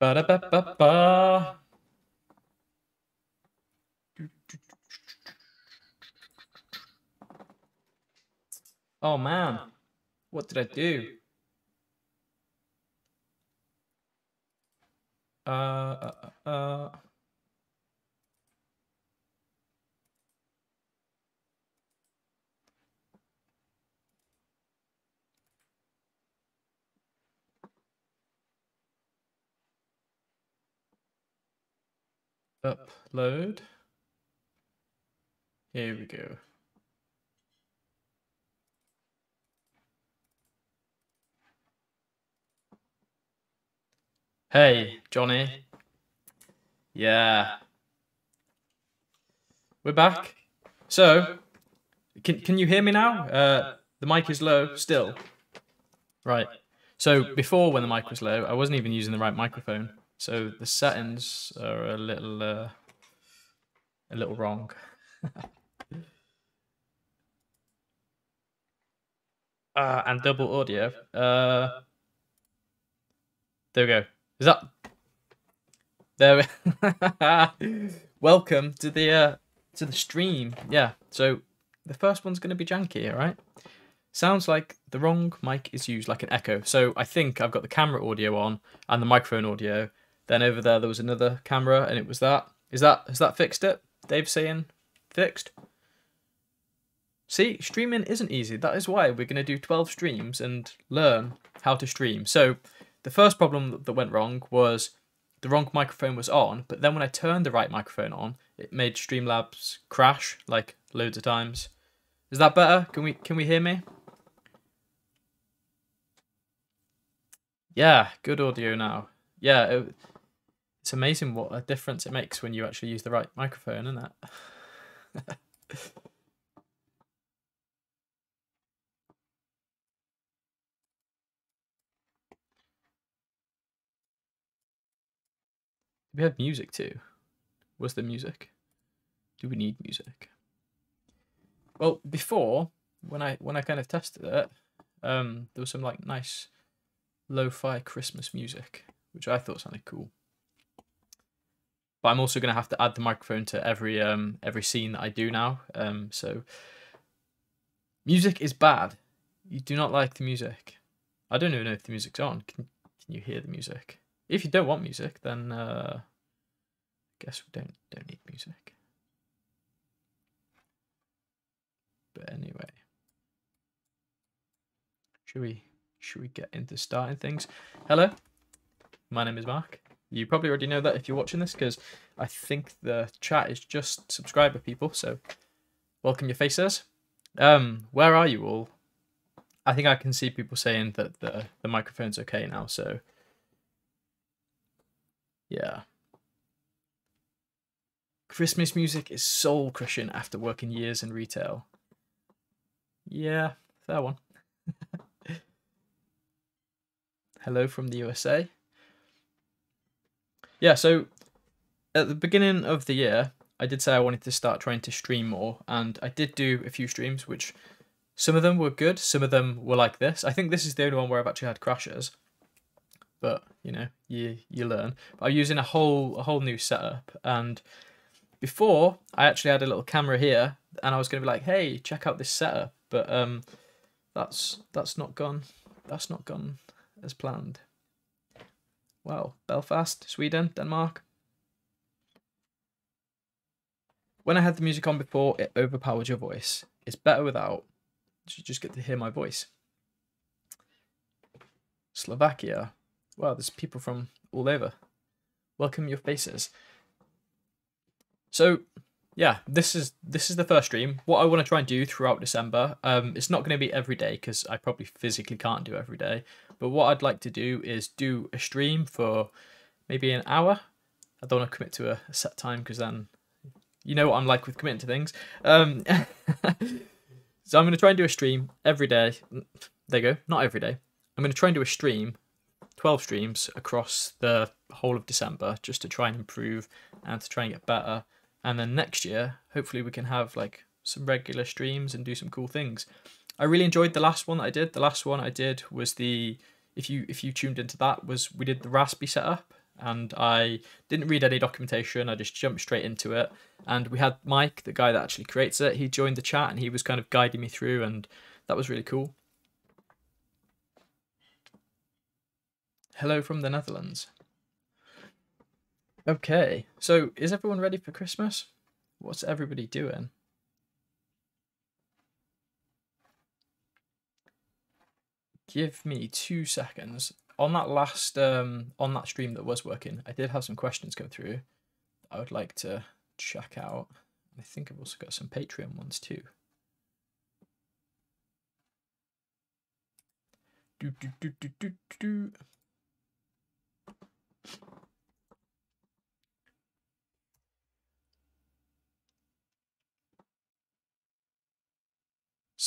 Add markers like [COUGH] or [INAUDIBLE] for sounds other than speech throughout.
Ba da ba ba ba. Oh man, what did I do? Uh, uh, uh, Upload. Here we go. Hey, Johnny. Yeah. We're back. So, can can you hear me now? Uh, the mic is low still. Right. So before, when the mic was low, I wasn't even using the right microphone. So the settings are a little uh, a little wrong. [LAUGHS] uh, and double audio. Uh, there we go. Is that there? [LAUGHS] Welcome to the uh, to the stream. Yeah. So the first one's going to be janky, right? Sounds like the wrong mic is used, like an echo. So I think I've got the camera audio on and the microphone audio, then over there there was another camera and it was that. Is that has that fixed it? Dave saying fixed. See, streaming isn't easy. That is why we're going to do 12 streams and learn how to stream. So, the first problem that went wrong was the wrong microphone was on, but then when I turned the right microphone on, it made Streamlabs crash like loads of times. Is that better? Can we can we hear me? Yeah, good audio now. Yeah, it, it's amazing what a difference it makes when you actually use the right microphone, isn't it? [LAUGHS] we have music too? Was there music? Do we need music? Well, before when I when I kind of tested it, um, there was some like nice lo-fi Christmas music, which I thought sounded cool but I'm also going to have to add the microphone to every um every scene that I do now. Um, so music is bad. You do not like the music. I don't even know if the music's on. Can can you hear the music? If you don't want music, then uh, I guess we don't don't need music. But anyway, should we should we get into starting things? Hello, my name is Mark. You probably already know that if you're watching this because I think the chat is just subscriber people. So welcome your faces. Um, where are you all? I think I can see people saying that the the microphone's okay now. So yeah. Christmas music is soul crushing after working years in retail. Yeah, fair one. [LAUGHS] Hello from the USA. Yeah, so at the beginning of the year, I did say I wanted to start trying to stream more, and I did do a few streams, which some of them were good, some of them were like this. I think this is the only one where I've actually had crashes, but you know, you you learn. But I'm using a whole a whole new setup, and before I actually had a little camera here, and I was going to be like, hey, check out this setup, but um, that's that's not gone. That's not gone as planned. Well, Belfast, Sweden, Denmark. When I had the music on before, it overpowered your voice. It's better without. You just get to hear my voice. Slovakia. Wow, there's people from all over. Welcome your faces. So, yeah, this is this is the first stream. What I want to try and do throughout December, um, it's not going to be every day because I probably physically can't do every day. But what I'd like to do is do a stream for maybe an hour. I don't want to commit to a, set time because then you know what I'm like with committing to things. Um, [LAUGHS] so I'm going to try and do a stream every day. There you go, not every day. I'm going to try and do a stream, 12 streams across the whole of December just to try and improve and to try and get better and then next year hopefully we can have like some regular streams and do some cool things i really enjoyed the last one that i did the last one i did was the if you if you tuned into that was we did the Rhasspy setup and I didn't read any documentation. I just jumped straight into it. And we had Mike, the guy that actually creates it, he joined the chat and he was kind of guiding me through, and that was really cool. Hello from the Netherlands. Okay, so is everyone ready for Christmas? What's everybody doing? Give me two seconds. On that last um on that stream that was working, I did have some questions come through. I would like to check out. I think I've also got some Patreon ones too. Do, do, do, do, do, do.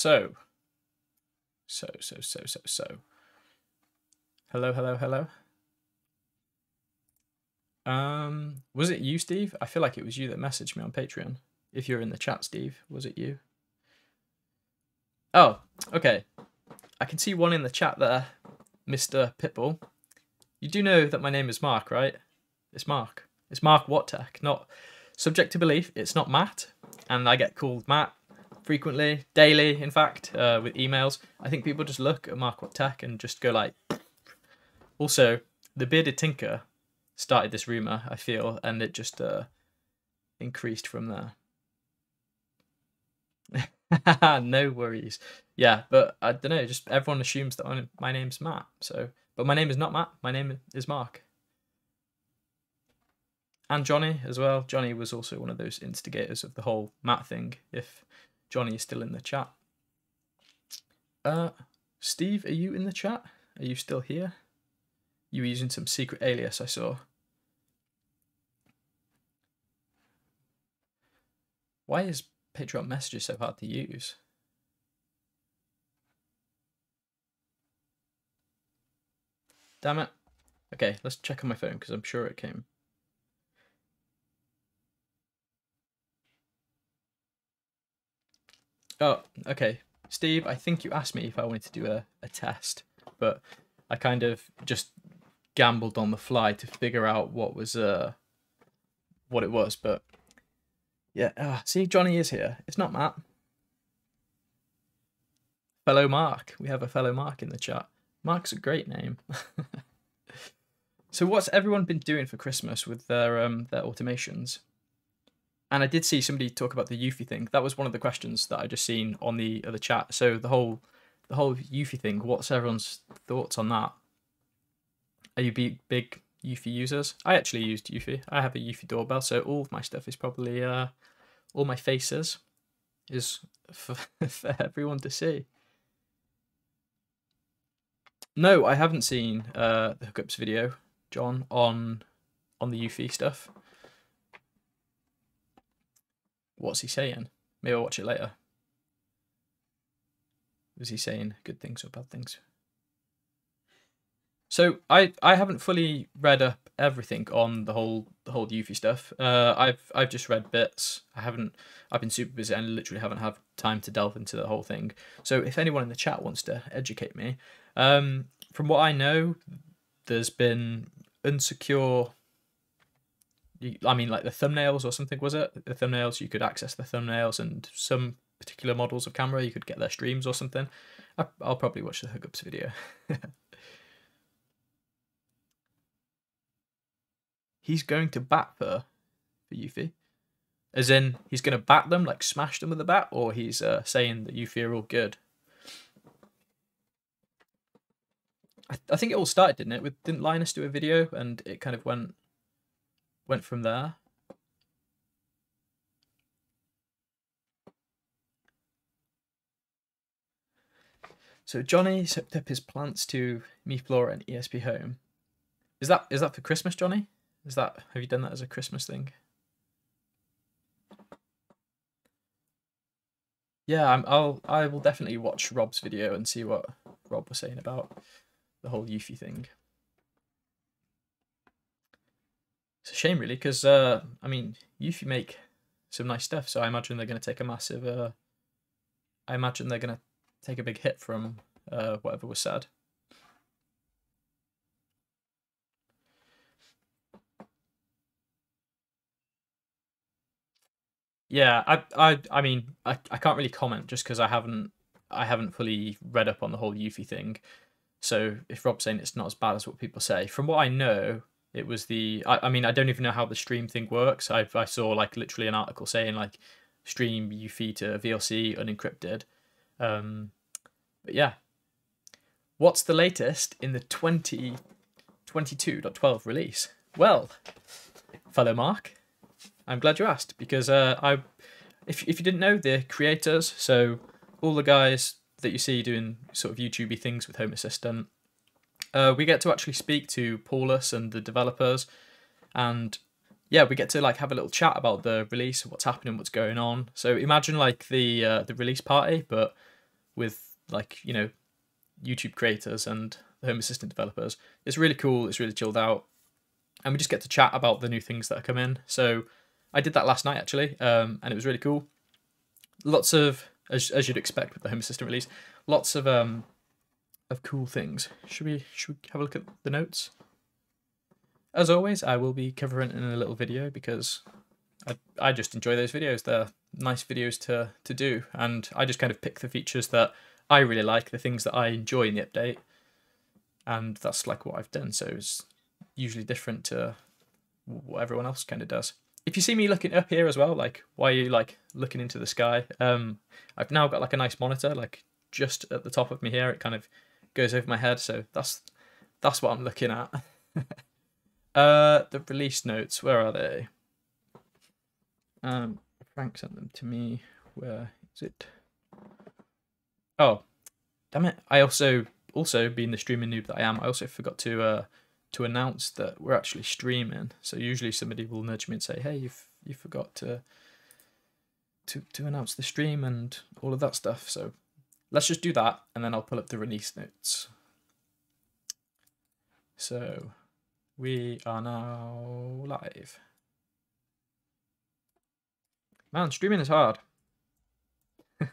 So, so, so, so, so, so. Hello, hello, hello. Um, was it you, Steve? I feel like it was you that messaged me on Patreon. If you're in the chat, Steve, was it you? Oh, okay. I can see one in the chat there, Mr. Pitbull. You do know that my name is Mark, right? It's Mark. It's Mark Watt Tech, not subject to belief. It's not Matt, and I get called Matt frequently, daily, in fact, uh, with emails. I think people just look at Mark Watt Tech and just go like. Also, the bearded tinker started this rumor. I feel, and it just uh, increased from there. [LAUGHS] no worries. Yeah, but I don't know. Just everyone assumes that my name's Matt. So, but my name is not Matt. My name is Mark. And Johnny as well. Johnny was also one of those instigators of the whole Matt thing. If Johnny is still in the chat. Uh, Steve, are you in the chat? Are you still here? You were using some secret alias I saw. Why is Patreon messages so hard to use? Damn it. Okay, let's check on my phone because I'm sure it came. Oh, okay. Steve, I think you asked me if I wanted to do a, a test, but I kind of just gambled on the fly to figure out what was uh what it was, but yeah, uh, see Johnny is here. It's not Matt. Fellow Mark. We have a fellow Mark in the chat. Mark's a great name. [LAUGHS] so what's everyone been doing for Christmas with their um their automations? And I did see somebody talk about the Eufy thing. That was one of the questions that I just seen on the other chat. So the whole the whole Eufy thing. What's everyone's thoughts on that? Are you big big Eufy users? I actually used Eufy. I have a Eufy doorbell, so all of my stuff is probably uh, all my faces is [LAUGHS] for, for everyone to see. No, I haven't seen uh, the Hook Up's video, John, on on the Eufy stuff. What's he saying? Maybe I'll watch it later. Was he saying good things or bad things? So I I haven't fully read up everything on the whole the whole Eufy stuff. Uh, I've I've just read bits. I haven't. I've been super busy and literally haven't had time to delve into the whole thing. So if anyone in the chat wants to educate me, um, from what I know, there's been unsecure I mean, like the thumbnails or something, was it? The thumbnails, you could access the thumbnails and some particular models of camera, you could get their streams or something. I, will probably watch the Hook Up's video. [LAUGHS] he's going to bat for, for Eufy. As in, he's going to bat them, like smash them with a bat, or he's uh, saying that Eufy are all good. I, I think it all started, didn't it? With didn't Linus do a video and it kind of went went from there. So Johnny set up his plants to MiFlora and ESPHome. Is that is that for Christmas, Johnny? Is that have you done that as a Christmas thing? Yeah, I'm, I'll I will definitely watch Rob's video and see what Rob was saying about the whole Eufy thing. It's a shame, really, because uh, I mean, you make some nice stuff, so I imagine they're going to take a massive. Uh, I imagine they're going to take a big hit from uh, whatever was said. Yeah, I, I, I mean, I, I can't really comment just because I haven't, I haven't fully read up on the whole Eufy thing. So if Rob's saying it's not as bad as what people say, from what I know, it was the I, I mean I don't even know how the stream thing works. I I saw like literally an article saying like stream Eufy to VLC unencrypted. Um, but yeah, what's the latest in the 2022.12 release? Well, fellow Mark, I'm glad you asked because uh, I, if if you didn't know, the creators, so all the guys that you see doing sort of YouTubey things with Home Assistant, uh, we get to actually speak to Paulus and the developers, and yeah, we get to like have a little chat about the release, what's happening, what's going on. So imagine like the uh, the release party, but with like you know YouTube creators and the Home Assistant developers. It's really cool. It's really chilled out, and we just get to chat about the new things that are coming. So I did that last night actually, um, and it was really cool. Lots of, as, as you'd expect with the Home Assistant release, lots of um, of cool things. Should we should we have a look at the notes? As always, I will be covering in a little video because I I just enjoy those videos. They're nice videos to to do, and I just kind of pick the features that I really like, the things that I enjoy in the update, and that's like what I've done. So it's usually different to what everyone else kind of does if you see me looking up here as well, like why are you like looking into the sky? Um, I've now got like a nice monitor, like just at the top of me here. It kind of goes over my head, so that's that's what I'm looking at. [LAUGHS] uh, the release notes, where are they? Um, Frank sent them to me. Where is it? Oh, damn it! I also also being the streaming noob that I am, I also forgot to uh to announce that we're actually streaming. So usually somebody will nudge me and say, "Hey, you you forgot to to to announce the stream and all of that stuff." So let's just do that, and then I'll pull up the release notes. So we are now live. Man, streaming is hard. [LAUGHS]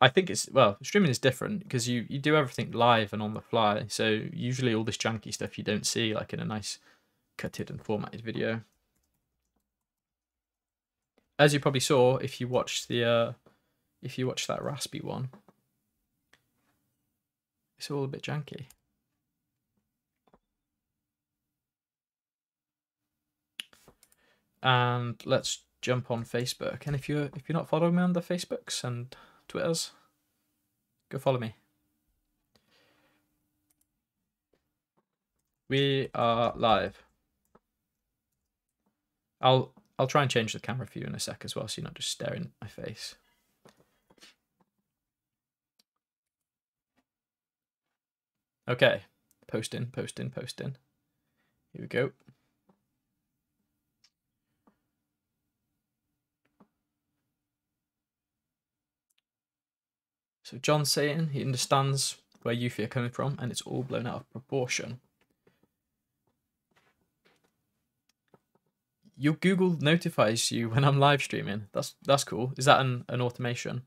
I think it's well, streaming is different because you you do everything live and on the fly. So usually all this janky stuff you don't see like in a nice cutted and formatted video. As you probably saw if you watched the uh if you watched that Rhasspy one. It's all a bit janky. And let's jump on Facebook. And if you're if you're not following me on the Facebooks and Twitters. Go follow me. We are live. I'll I'll try and change the camera for you in a sec as well, so you're not just staring at my face. Okay, posting, posting, posting. Here we go. So John's saying he understands where Eufy are coming from and it's all blown out of proportion. Your Google notifies you when I'm live streaming. That's that's cool. Is that an, an automation?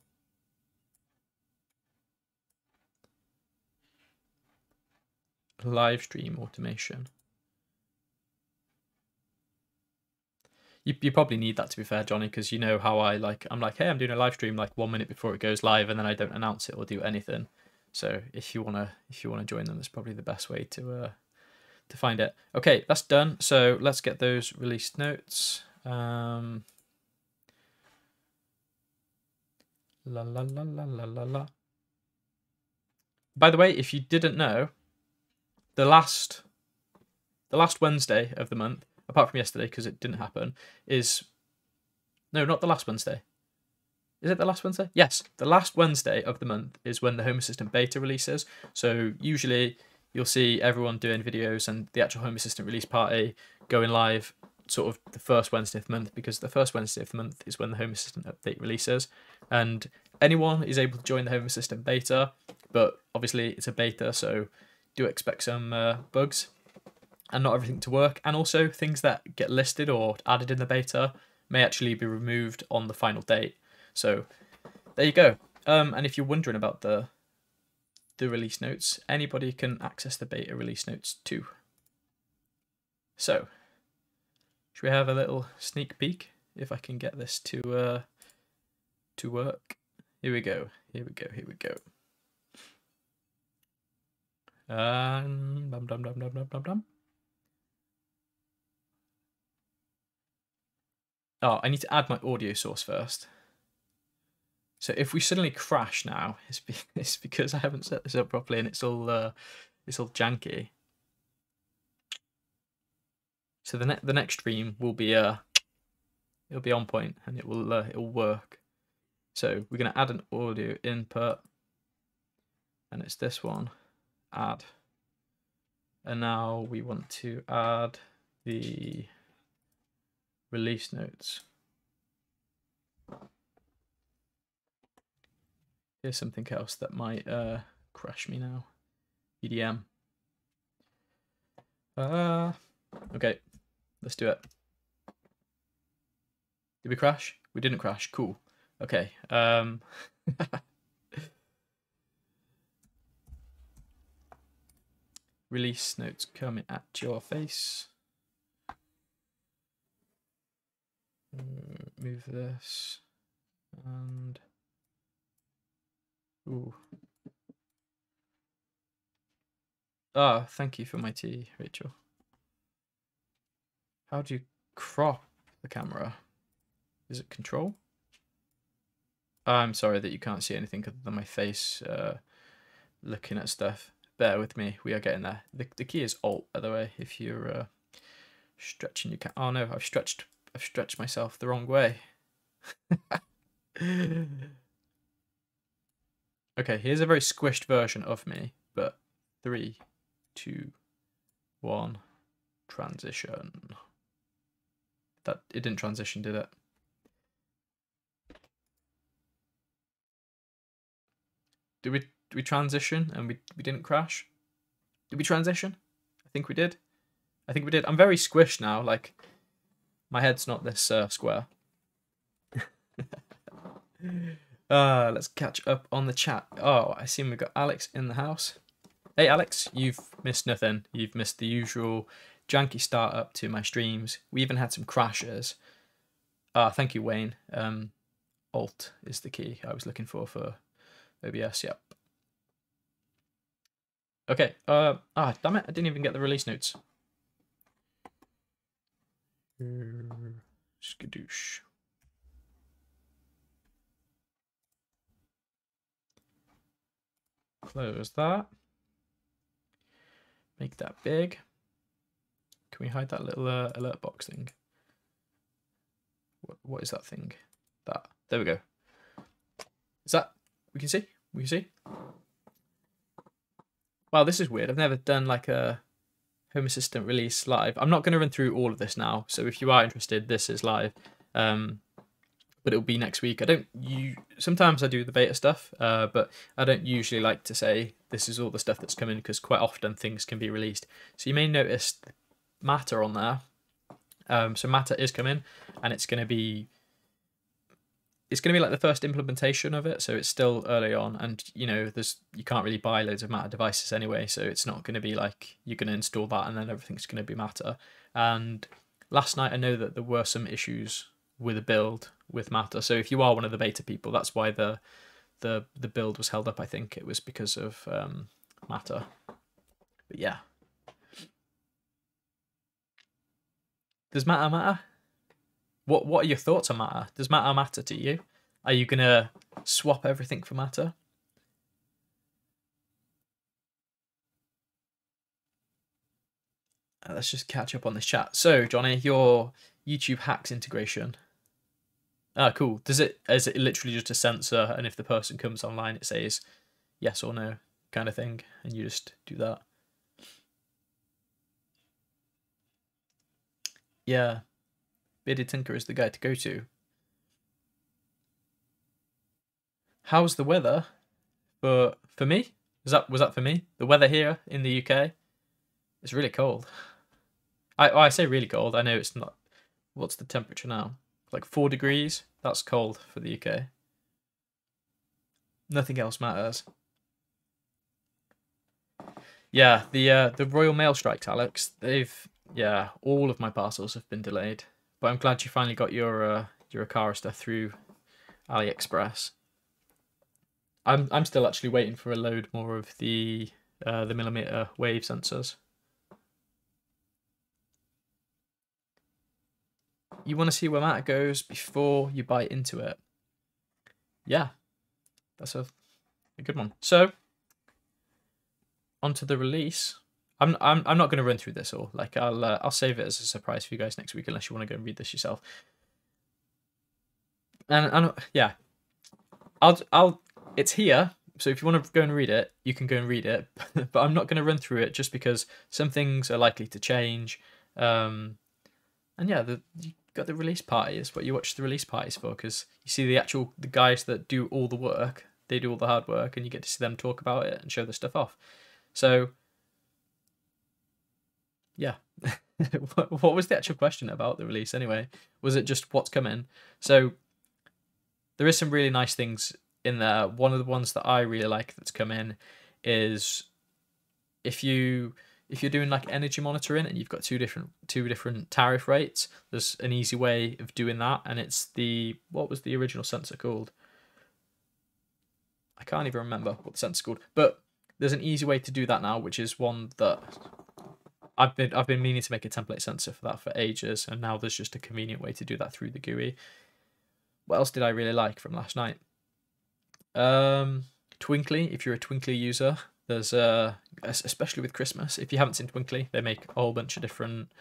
Live stream automation. you, you probably need that to be fair, Johnny, because you know how I like. I'm like, hey, I'm doing a live stream like one minute before it goes live, and then I don't announce it or do anything. So if you wanna if you wanna join them, that's probably the best way to uh to find it. Okay, that's done. So let's get those released notes. Um, la la la la la la la. By the way, if you didn't know, the last the last Wednesday of the month apart from yesterday because it didn't happen, is no, not the last Wednesday. Is it the last Wednesday? Yes, the last Wednesday of the month is when the Home Assistant beta releases. So usually you'll see everyone doing videos and the actual Home Assistant release party going live sort of the first Wednesday of the month because the first Wednesday of the month is when the Home Assistant update releases. And anyone is able to join the Home Assistant beta, but obviously it's a beta, so do expect some uh, bugs and not everything to work. And also things that get listed or added in the beta may actually be removed on the final date. So there you go. Um, and if you're wondering about the the release notes, anybody can access the beta release notes too. So, Should we have a little sneak peek if I can get this to uh to work? Here we go. Here we go. Here we go. Um, dum dum dum dum dum dum dum. Oh, I need to add my audio source first. So if we suddenly crash now, [LAUGHS] it's, be it's because I haven't set this up properly and it's all uh, it's all janky. So the next the next stream will be uh it'll be on point and it will uh, it'll work. So we're gonna add an audio input, and it's this one, add. And now we want to add the release notes. Here's something else that might uh, crash me now. EDM. Uh, okay, let's do it. Did we crash? We didn't crash. Cool. Okay. Um, [LAUGHS] release notes coming at your face. Mm, move this and ooh. Ah, thank you for my tea, Rachel. How do you crop the camera? Is it control? I'm sorry that you can't see anything other than my face uh, looking at stuff. Bear with me, we are getting there. The, the key is Alt, by the way, if you're uh, stretching your cat. Oh no, I've stretched I've stretched myself the wrong way. [LAUGHS] okay, here's a very squished version of me, but three, two, one, transition. That it didn't transition, did it? Did we did we transition and we we didn't crash? Did we transition? I think we did. I think we did. I'm very squished now. Like my head's not this uh, square. [LAUGHS] uh, let's catch up on the chat. Oh, I see we've got Alex in the house. Hey, Alex, you've missed nothing. You've missed the usual janky start up to my streams. We even had some crashes. Ah, thank you, Wayne. Um, Alt is the key I was looking for for OBS. Yep. Okay. Uh, ah, damn it! I didn't even get the release notes. Skadoosh. Close that. Make that big. Can we hide that little uh, alert box thing? What, what is that thing? That. There we go. Is that... We can see? We can see? Wow, this is weird. I've never done like a Home Assistant release live. I'm not going to run through all of this now, so if you are interested, this is live. Um, but it'll be next week. I don't you sometimes I do the beta stuff, uh, but I don't usually like to say this is all the stuff that's coming because quite often things can be released. So you may notice Matter on there. Um, so Matter is coming, and it's going to be it's going to be like the first implementation of it so it's still early on and you know there's you can't really buy loads of matter devices anyway so it's not going to be like you're going to install that and then everything's going to be matter and last night i know that there were some issues with a build with matter so if you are one of the beta people that's why the the the build was held up i think it was because of um, matter but yeah does matter matter what What are your thoughts on matter? Does matter matter to you? Are you gonna swap everything for matter? Uh, let's just catch up on this chat. So, Johnny, your YouTube HACS integration. Ah, cool. Does it is it literally just a sensor, and if the person comes online, it says yes or no kind of thing, and you just do that? Yeah, Bearded Tinker is the guy to go to. How's the weather for for me? Was that was that for me? The weather here in the UK, it's really cold. I I say really cold. I know it's not. What's the temperature now? Like four degrees. That's cold for the UK. Nothing else matters. Yeah, the uh, the Royal Mail strikes, Alex. They've yeah, all of my parcels have been delayed. But I'm glad you finally got your uh, your Arista through AliExpress. I'm I'm still actually waiting for a load more of the uh, the millimeter wave sensors. You want to see where that goes before you bite into it. Yeah, that's a, a good one. So, onto the release. I'm I'm I'm not going to run through this all. Like I'll uh, I'll save it as a surprise for you guys next week, unless you want to go and read this yourself. And and yeah, I'll I'll it's here. So if you want to go and read it, you can go and read it. [LAUGHS] but I'm not going to run through it just because some things are likely to change. Um, and yeah, the you got the release party is what you watch the release parties for because you see the actual the guys that do all the work. They do all the hard work, and you get to see them talk about it and show the stuff off. So yeah. [LAUGHS] what was the actual question about the release anyway? Was it just what's coming? So there is some really nice things in there. One of the ones that I really like that's come in is if you if you're doing like energy monitoring and you've got two different two different tariff rates, there's an easy way of doing that, and it's the what was the original sensor called? I can't even remember what the sensor's called, but there's an easy way to do that now, which is one that I've been I've been meaning to make a template sensor for that for ages, and now there's just a convenient way to do that through the GUI. What else did I really like from last night? Um, Twinkly, if you're a Twinkly user, there's uh, especially with Christmas. If you haven't seen Twinkly, they make a whole bunch of different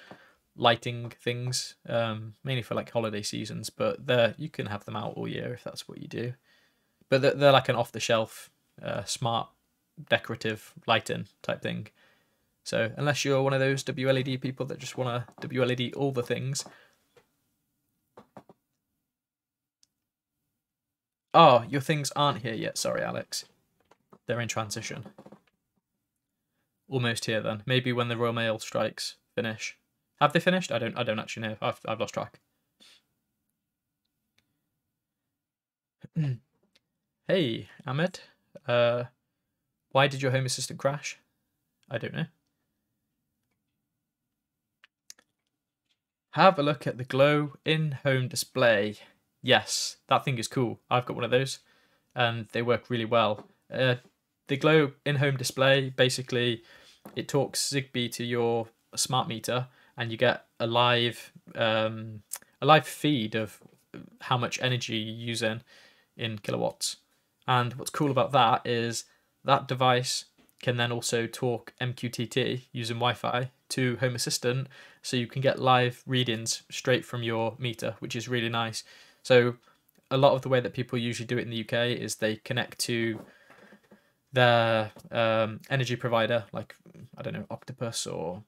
lighting things, um, mainly for like holiday seasons. But they you can have them out all year if that's what you do. But they're, they're like an off-the-shelf, uh, smart, decorative lighting type thing. So unless you're one of those WLED people that just want to WLED all the things, Oh, your things aren't here yet. Sorry, Alex. They're in transition. Almost here then. Maybe when the Royal Mail strikes finish. Have they finished? I don't. I don't actually know. I've I've lost track. [CLEARS THROAT] hey, Ahmed. Uh, why did your Home Assistant crash? I don't know. Have a look at the glow in home display. Yes, that thing is cool. I've got one of those, and they work really well. Uh, the Glow in-home display basically it talks Zigbee to your smart meter, and you get a live um, a live feed of how much energy you're using in kilowatts. And what's cool about that is that device can then also talk MQTT using Wi-Fi to Home Assistant, so you can get live readings straight from your meter, which is really nice. So a lot of the way that people usually do it in the UK is they connect to their um, energy provider, like I don't know, Octopus or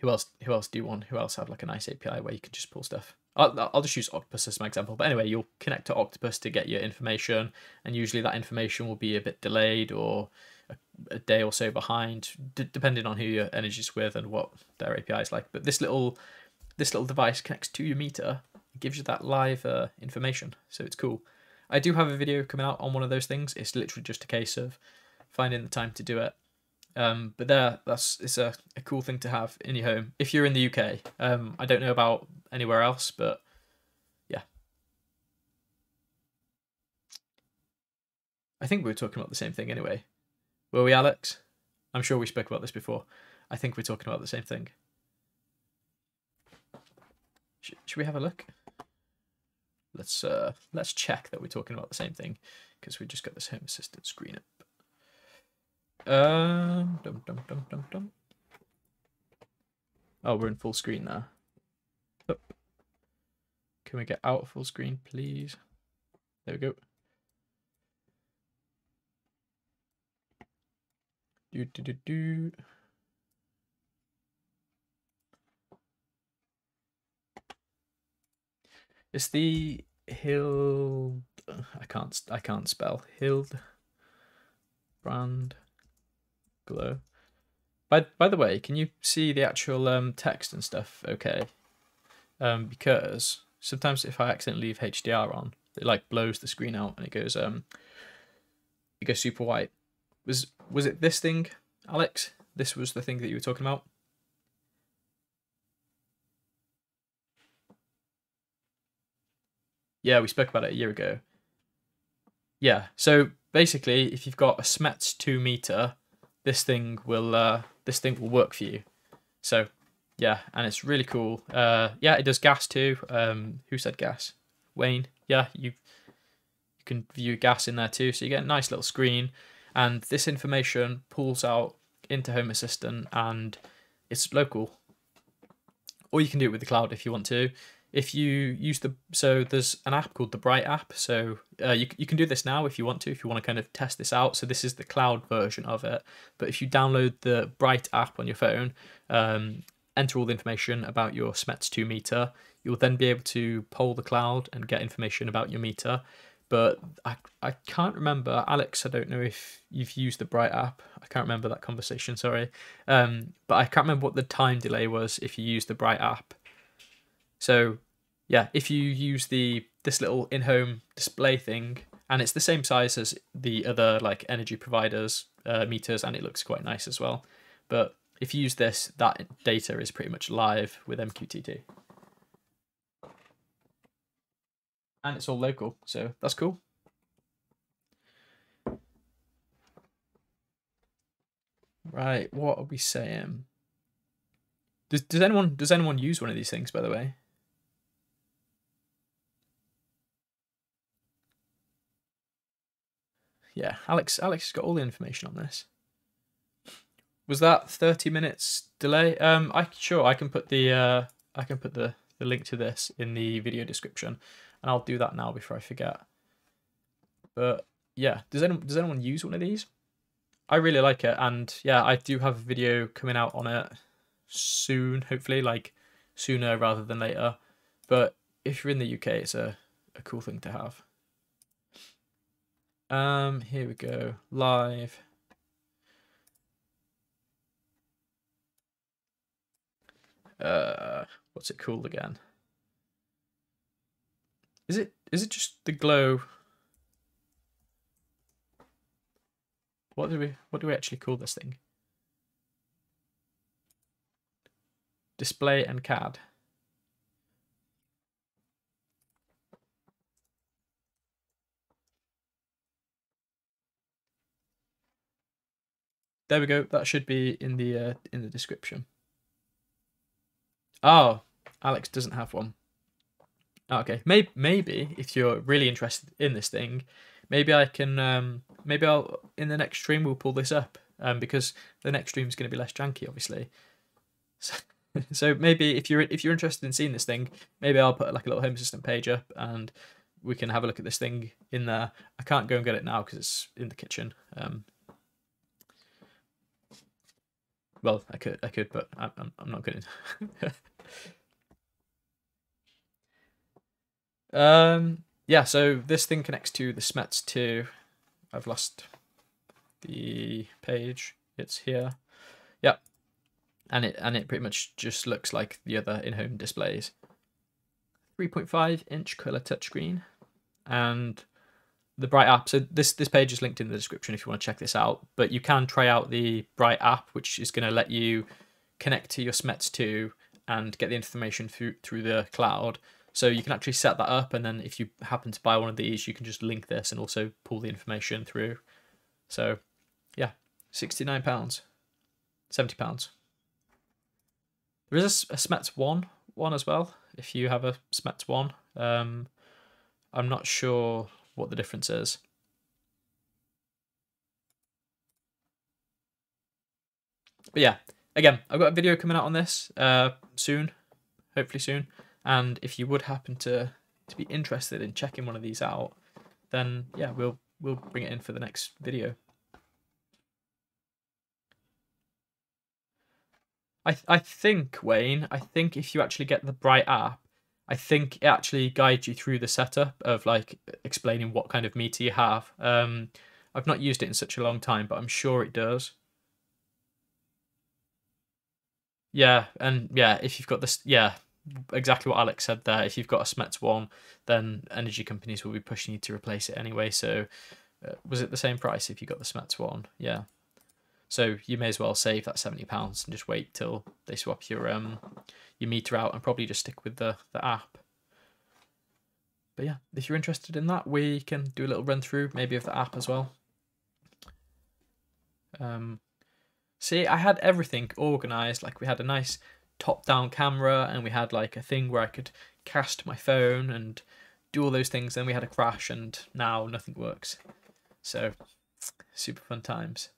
who else? Who else do you want? Who else have like a nice API where you can just pull stuff? I'll, I'll just use Octopus as my example. But anyway, you'll connect to Octopus to get your information, and usually that information will be a bit delayed or a, a day or so behind, depending on who your energy's with and what their API is like. But this little this little device connects to your meter gives you that live uh, information. So it's cool. I do have a video coming out on one of those things. It's literally just a case of finding the time to do it. Um, but there, that's it's a, a cool thing to have in your home if you're in the UK. Um, I don't know about anywhere else, but yeah. I think we were talking about the same thing anyway. Were we, Alex? I'm sure we spoke about this before. I think we're talking about the same thing. should we have a look? Let's uh, let's check that we're talking about the same thing because we just got this home assistant screen up. Um, dum, dum, dum, dum, dum. Oh, we're in full screen now. Up. Can we get out of full screen, please? There we go. Do do do do. It's the Hild. I can't. I can't spell Hild. Brand. Glow. By by the way, can you see the actual um, text and stuff? Okay. Um, because sometimes if I accidentally leave HDR on, it like blows the screen out and it goes um. It goes super white. Was was it this thing, Alex? This was the thing that you were talking about. Yeah, we spoke about it a year ago. Yeah, so basically, if you've got a SMETS two meter, this thing will uh, this thing will work for you. So yeah, and it's really cool. Uh, yeah, it does gas too. Um, who said gas? Wayne. Yeah, you you can view gas in there too. So you get a nice little screen, and this information pulls out into Home Assistant, and it's local. Or you can do it with the cloud if you want to. If you use the so there's an app called the Bright app. So uh, you you can do this now if you want to. If you want to kind of test this out. So this is the cloud version of it. But if you download the Bright app on your phone, um, enter all the information about your SMETS 2 meter. You'll then be able to poll the cloud and get information about your meter. But I, I can't remember, Alex, I don't know if you've used the Bright app. I can't remember that conversation, sorry. Um, but I can't remember what the time delay was if you use the Bright app. So yeah, if you use the this little in-home display thing, and it's the same size as the other like energy providers uh, meters, and it looks quite nice as well. But if you use this, that data is pretty much live with MQTT. And it's all local, so that's cool. Right, what are we saying? Does, does anyone does anyone use one of these things by the way? Yeah, Alex Alex has got all the information on this. Was that 30 minutes delay? Um, I sure I can put the uh, I can put the, the link to this in the video description, and I'll do that now before I forget. But yeah, does anyone does anyone use one of these? I really like it, and yeah, I do have a video coming out on it soon, hopefully, like sooner rather than later. But if you're in the UK, it's a, a cool thing to have. Um, here we go, live. uh what's it called again? Is it is it just the glow? What do we what do we actually call this thing? Display and CAD. There we go. That should be in the uh, in the description. Oh, Alex doesn't have one. Okay, maybe maybe if you're really interested in this thing, maybe I can um maybe I'll in the next stream we'll pull this up um because the next stream is going to be less janky obviously. So, [LAUGHS] so maybe if you're if you're interested in seeing this thing, maybe I'll put like a little home assistant page up and we can have a look at this thing in there. I can't go and get it now because it's in the kitchen. Um, well, I could, I could, but I, I'm, I'm not to. [LAUGHS] Um, yeah, so this thing connects to the SMETS 2. I've lost the page. It's here. Yep. And it and it pretty much just looks like the other in-home displays. 3.5 inch color touchscreen and the Bright app. So this this page is linked in the description if you want to check this out. But you can try out the Bright app, which is going to let you connect to your SMETS 2 and get the information through through the cloud. So you can actually set that up, and then if you happen to buy one of these, you can just link this and also pull the information through. So, yeah, sixty-nine pounds, seventy pounds. There is a, a SMETS one one as well. If you have a SMETS one, um, I'm not sure what the difference is. But yeah, again, I've got a video coming out on this uh, soon, hopefully soon. And if you would happen to to be interested in checking one of these out, then yeah, we'll we'll bring it in for the next video. I I think Wayne, I think if you actually get the Bright app, I think it actually guides you through the setup of like explaining what kind of meter you have. Um, I've not used it in such a long time, but I'm sure it does. Yeah, and yeah, if you've got this, yeah, exactly what Alex said there. If you've got a SMETS one, then energy companies will be pushing you to replace it anyway. So, uh, was it the same price if you got the SMETS one? Yeah. So you may as well save that seventy pounds and just wait till they swap your um your meter out and probably just stick with the the app. but yeah, if you're interested in that, we can do a little run through maybe of the app as well. Um, see, I had everything organized. Like we had a nice top-down camera, and we had like a thing where I could cast my phone and do all those things. Then we had a crash, and now nothing works. So, super fun times.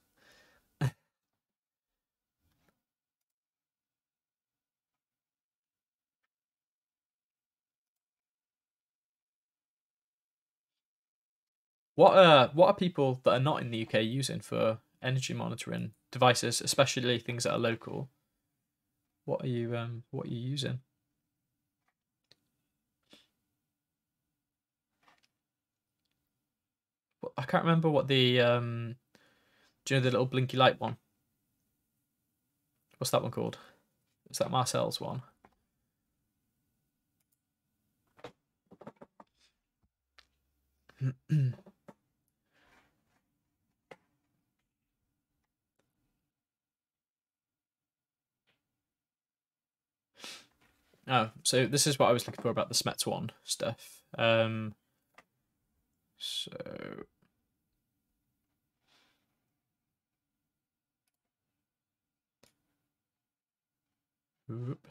What uh what are people that are not in the UK using for energy monitoring devices, especially things that are local? What are you um what are you using? I can't remember what the um do you know the little blinky light one? What's that one called? Is that Marcel's one? [CLEARS THROAT] Oh, so this is what I was looking for about the Smets one stuff. Um, so. Oop.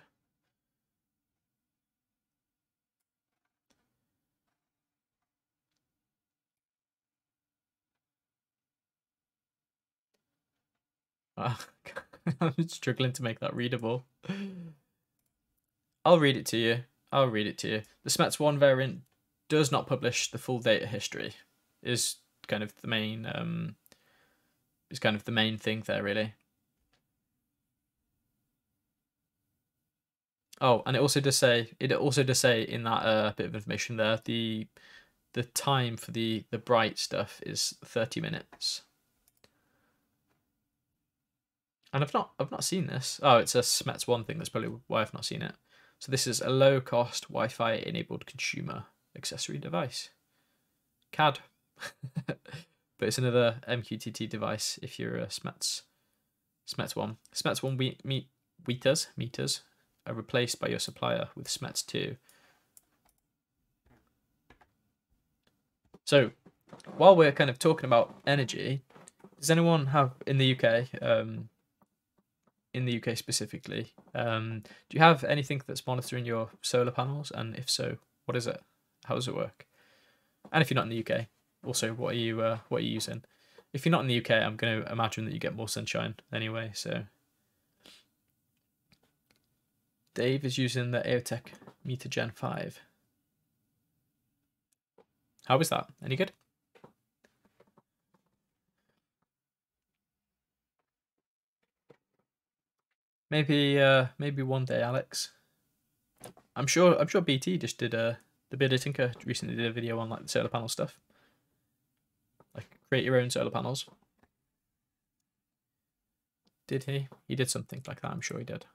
Ah, [LAUGHS] I'm struggling to make that readable. I'll read it to you. I'll read it to you. The Smets 1 variant does not publish the full data history. Is kind of the main um is kind of the main thing there really. Oh, and it also does say it also does say in that uh, bit of information there the the time for the the bright stuff is 30 minutes. And I've not I've not seen this. Oh, it's a Smets 1 thing. That's probably why I've not seen it. So this is a low cost Wi-Fi enabled consumer accessory device. CAD. [LAUGHS] but it's another MQTT device if you're a Smets Smets one. Smets one we meet meters meters are replaced by your supplier with Smets two. So while we're kind of talking about energy, does anyone have in the UK um, in the UK specifically, um, do you have anything that's monitoring your solar panels? And if so, what is it? How does it work? And if you're not in the UK, also what are you uh, what are you using? If you're not in the UK, I'm going to imagine that you get more sunshine anyway. So Dave is using the Aeotec Meter Gen 5. How was that? Any good? Maybe uh maybe one day, Alex. I'm sure I'm sure BT just did a the Bearded Tinker recently did a video on like the solar panel stuff. Like create your own solar panels. Did he? He did something like that, I'm sure he did.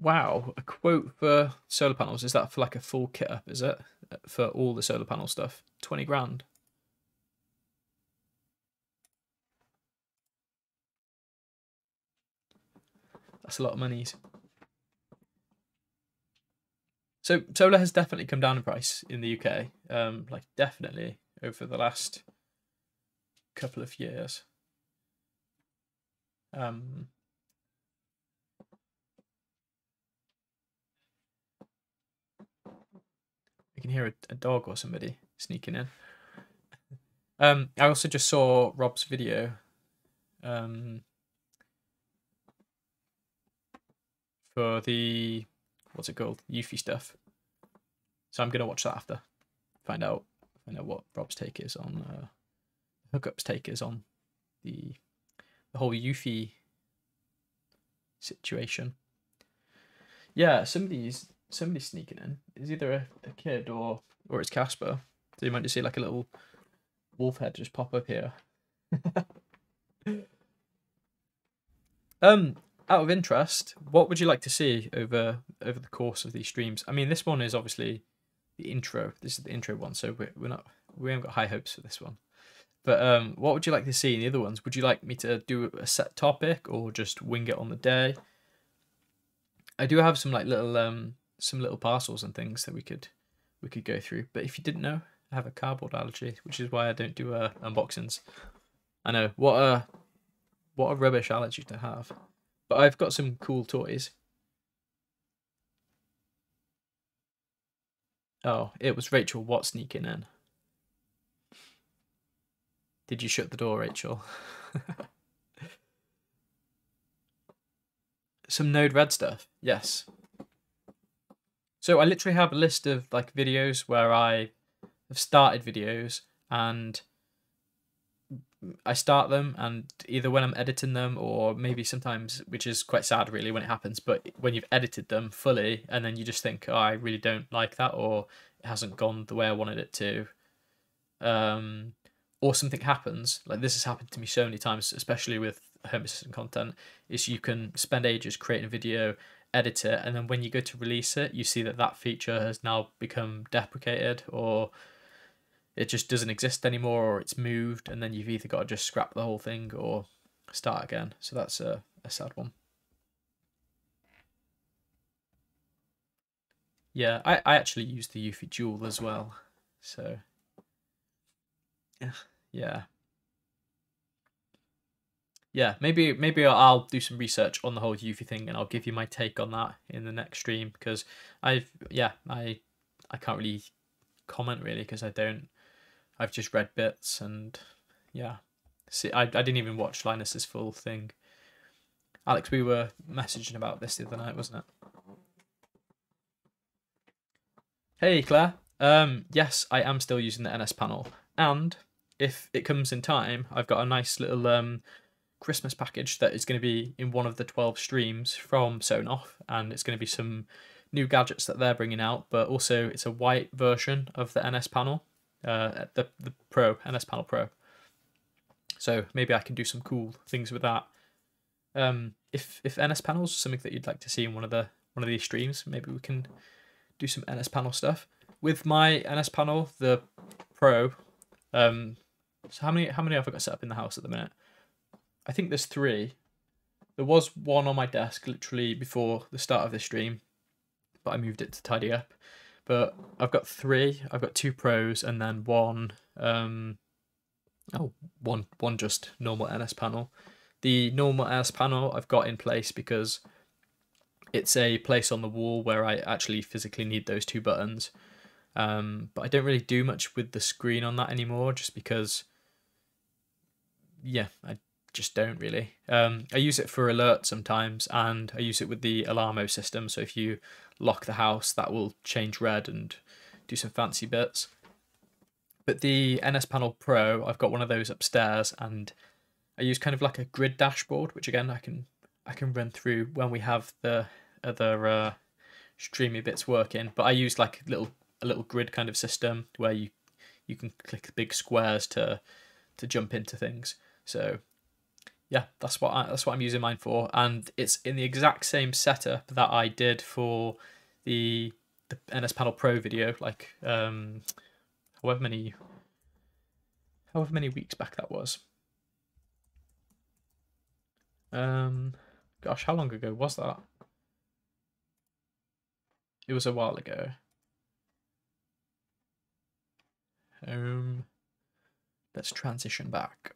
Wow, a quote for solar panels. Is that for like a full kit up, is it? For all the solar panel stuff? 20 grand. That's a lot of monies. So solar has definitely come down in price in the UK. Um, like definitely over the last couple of years. Um, You can hear a, a dog or somebody sneaking in. Um, I also just saw Rob's video. Um, for the what's it called, Eufy stuff. So I'm gonna watch that after. Find out find out what Rob's take is on uh, Hook Up's take is on the the whole Eufy situation. Yeah, some of these somebody sneaking in. Is either a, a kid or or it's Casper. So you might just see like a little wolf head just pop up here. [LAUGHS] um, out of interest, what would you like to see over over the course of these streams? I mean, this one is obviously the intro. This is the intro one, so we're, we're not we haven't got high hopes for this one. But um, what would you like to see in the other ones? Would you like me to do a set topic or just wing it on the day? I do have some like little um some little parcels and things that we could we could go through. But if you didn't know, I have a cardboard allergy, which is why I don't do uh, unboxings. I know what a what a rubbish allergy to have. But I've got some cool toys. Oh, it was Rachel Watt sneaking in. Did you shut the door, Rachel? [LAUGHS] some Node Red stuff. Yes. So I literally have a list of like videos where I have started videos and I start them and either when I'm editing them or maybe sometimes which is quite sad really when it happens but when you've edited them fully and then you just think oh I really don't like that or it hasn't gone the way I wanted it to um or something happens like this has happened to me so many times especially with home content is you can spend ages creating a video edit it and then when you go to release it you see that that feature has now become deprecated or it just doesn't exist anymore or it's moved and then you've either got to just scrap the whole thing or start again. So that's a, a sad one. Yeah I, I actually use the Eufy Dual as well so Yeah. yeah yeah, maybe maybe I'll do some research on the whole Eufy thing, and I'll give you my take on that in the next stream because I've yeah I I can't really comment really because I don't I've just read bits and yeah see I I didn't even watch Linus's full thing. Alex, we were messaging about this the other night, wasn't it? Hey Claire, um yes I am still using the NS panel, and if it comes in time, I've got a nice little um Christmas package that is going to be in one of the 12 streams from Sonoff, and it's going to be some new gadgets that they're bringing out, but also it's a white version of the NS panel, uh, the, the Pro, NS Panel Pro. So maybe I can do some cool things with that. Um, if if NS panels something that you'd like to see in one of the one of these streams, maybe we can do some NS panel stuff. With my NS panel, the Pro, um, so how many how many have I got set up in the house at the minute? I think there's three. There was one on my desk literally before the start of this stream, but I moved it to tidy up. But I've got three. I've got two pros and then one. Um, oh, one one just normal NS panel. The normal NS panel I've got in place because it's a place on the wall where I actually physically need those two buttons. Um, but I don't really do much with the screen on that anymore, just because. Yeah, I just don't really. Um, I use it for alerts sometimes, and I use it with the Alarmo system. So if you lock the house, that will change red and do some fancy bits. But the NS Panel Pro, I've got one of those upstairs, and I use kind of like a grid dashboard, which again I can I can run through when we have the other uh, streamy bits working. But I use like a little a little grid kind of system where you you can click big squares to to jump into things. So yeah, that's what I, that's what I'm using mine for, and it's in the exact same setup that I did for the the NS Panel Pro video, like um, however many however many weeks back that was. Um, gosh, how long ago was that? It was a while ago. Um, let's transition back.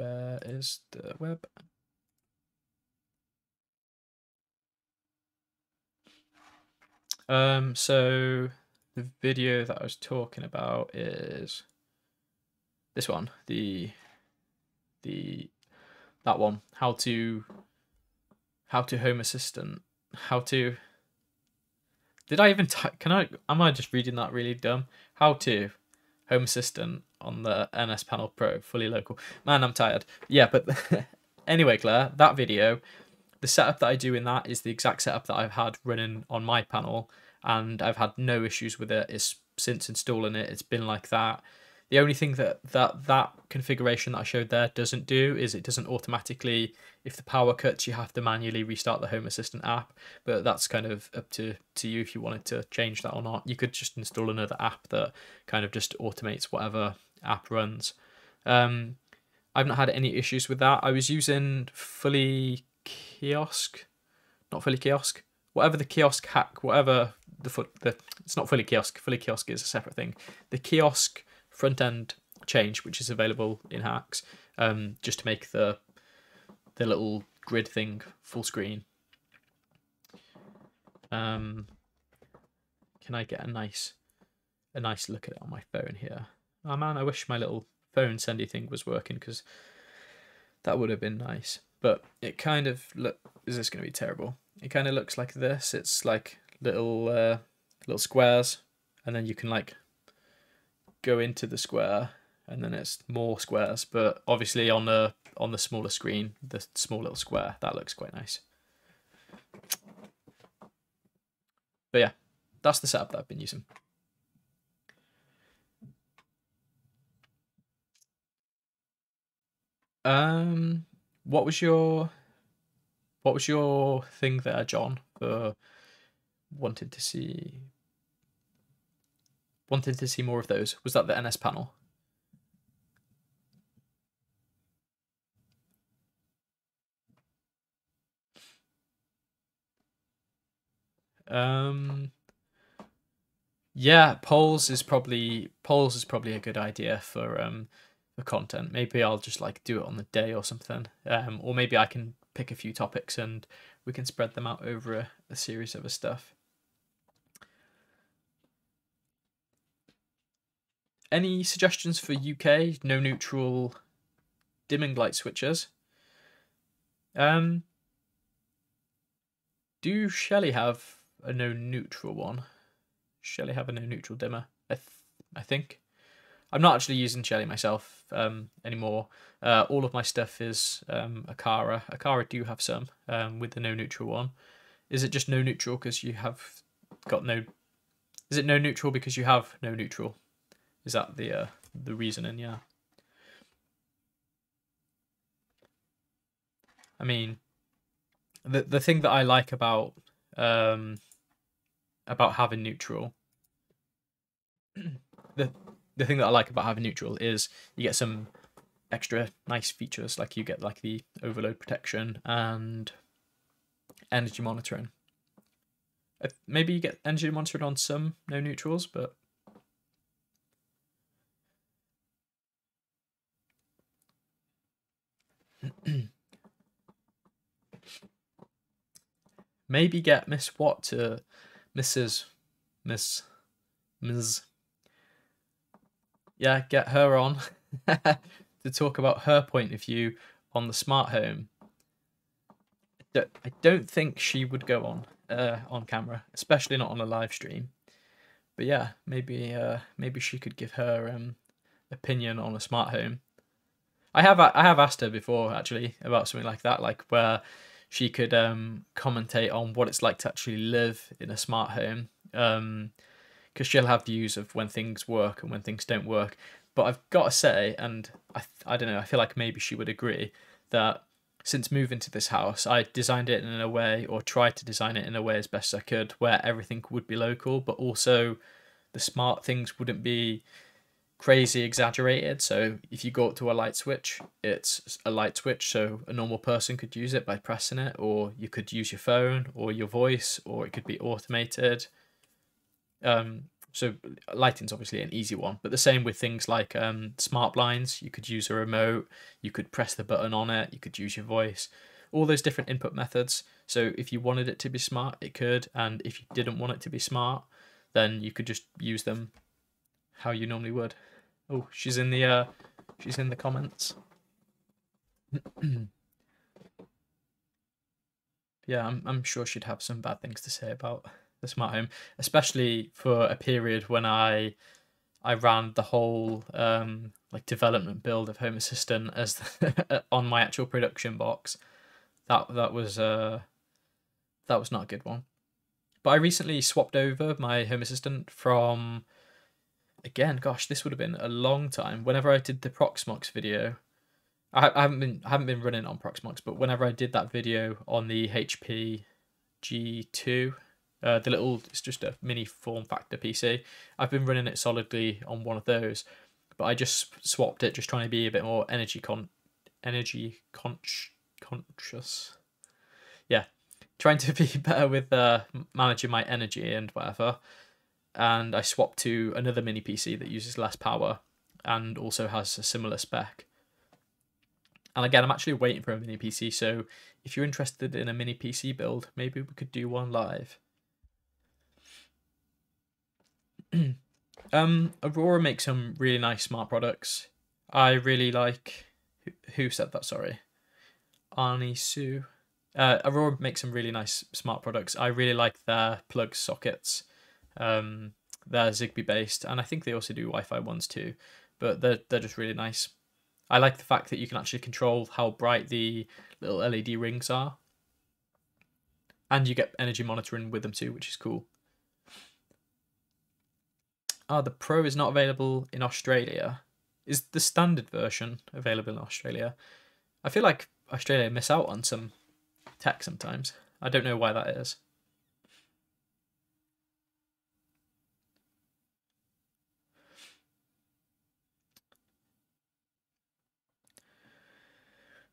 Where is the web? Um, so the video that I was talking about is this one, the the that one, how to how to home assistant, how to did I even type? Can I? Am I just reading that really dumb? How to Home Assistant on the NS Panel Pro, fully local. Man, I'm tired. Yeah, but [LAUGHS] anyway, Claire, that video, the setup that I do in that is the exact setup that I've had running on my panel, and I've had no issues with it. It's since installing it, it's been like that. The only thing that that that configuration that I showed there doesn't do is it doesn't automatically if the power cuts you have to manually restart the Home Assistant app, but that's kind of up to to you if you wanted to change that or not. You could just install another app that kind of just automates whatever app runs. Um, I've not had any issues with that. I was using fully kiosk, not fully kiosk, whatever the kiosk hack, whatever the foot the it's not fully kiosk. Fully kiosk is a separate thing. The kiosk front end change, which is available in HACS, um, just to make the the little grid thing full screen. Um, can I get a nice a nice look at it on my phone here? Oh man, I wish my little phone sendy thing was working because that would have been nice. But it kind of look is this going to be terrible? It kind of looks like this. It's like little uh, little squares, and then you can like go into the square, and then it's more squares. But obviously on the on the smaller screen, the small little square that looks quite nice. But yeah, that's the setup that I've been using. Um, what was your what was your thing there, John, for wanting to see wanting to see more of those? Was that the NS panel? Um yeah, polls is probably polls is probably a good idea for um for content. Maybe I'll just like do it on the day or something. Um or maybe I can pick a few topics and we can spread them out over a, a series of stuff. Any suggestions for UK no neutral dimming light switches? Um, do Shelly have a no neutral one? Shelly have a no neutral dimmer? I th- I think. I'm not actually using Shelly myself um, anymore. Uh, all of my stuff is um, Aqara. Aqara do have some um, with the no neutral one. Is it just no neutral because you have got no? Is it no neutral because you have no neutral? Is that the uh, the reasoning? Yeah. I mean, the the thing that I like about um about having neutral [CLEARS THROAT] the the thing that I like about having neutral is you get some extra nice features like you get like the overload protection and energy monitoring. Uh, maybe you get energy monitoring on some no neutrals, but [CLEARS THROAT] maybe get Miss Watt to Mrs. Miss Ms yeah, get her on [LAUGHS] to talk about her point of view on the smart home. I don't think she would go on uh, on camera, especially not on a live stream. But yeah, maybe uh, maybe she could give her um, opinion on a smart home. I have I have asked her before actually about something like that, like where she could um, commentate on what it's like to actually live in a smart home. Um, because she'll have views of when things work and when things don't work. But I've got to say, and I, I don't know, I feel like maybe she would agree that since moving to this house, I designed it in a way, or tried to design it in a way as best I could, where everything would be local, but also the smart things wouldn't be crazy exaggerated. So if you go up to a light switch, it's a light switch, so a normal person could use it by pressing it, or you could use your phone or your voice, or it could be automated. Um, so lighting's obviously an easy one, but the same with things like um, smart blinds. You could use a remote, you could press the button on it, you could use your voice, all those different input methods. So if you wanted it to be smart, it could, and if you didn't want it to be smart, then you could just use them how you normally would. Oh, she's in the uh, she's in the comments. [CLEARS THROAT] yeah, I'm I'm sure she'd have some bad things to say about the smart home, especially for a period when I I ran the whole um, like development build of Home Assistant as the, [LAUGHS] on my actual production box. That that was uh that was not a good one. But I recently swapped over my Home Assistant from again, gosh, this would have been a long time. Whenever I did the Proxmox video, I, I haven't been I haven't been running on Proxmox, but whenever I did that video on the HP G2, uh, the little it's just a mini form factor PC. I've been running it solidly on one of those, but I just swapped it, just trying to be a bit more energy con energy con conscious. Yeah, trying to be [LAUGHS] better with uh, managing my energy and whatever. And I swapped to another mini PC that uses less power and also has a similar spec. And again, I'm actually waiting for a mini PC, so if you're interested in a mini PC build, maybe we could do one live. [CLEARS THROAT] um, Aurora makes some really nice smart products. I really like. Who said that? Sorry, Arnie Sue. Uh, Aurora makes some really nice smart products. I really like their plug sockets. Um, they're Zigbee based, and I think they also do Wi-Fi ones too. But they're they're just really nice. I like the fact that you can actually control how bright the little LED rings are, and you get energy monitoring with them too, which is cool. Ah, the Pro is not available in Australia. Is the standard version available in Australia? I feel like Australia miss out on some tech sometimes. I don't know why that is.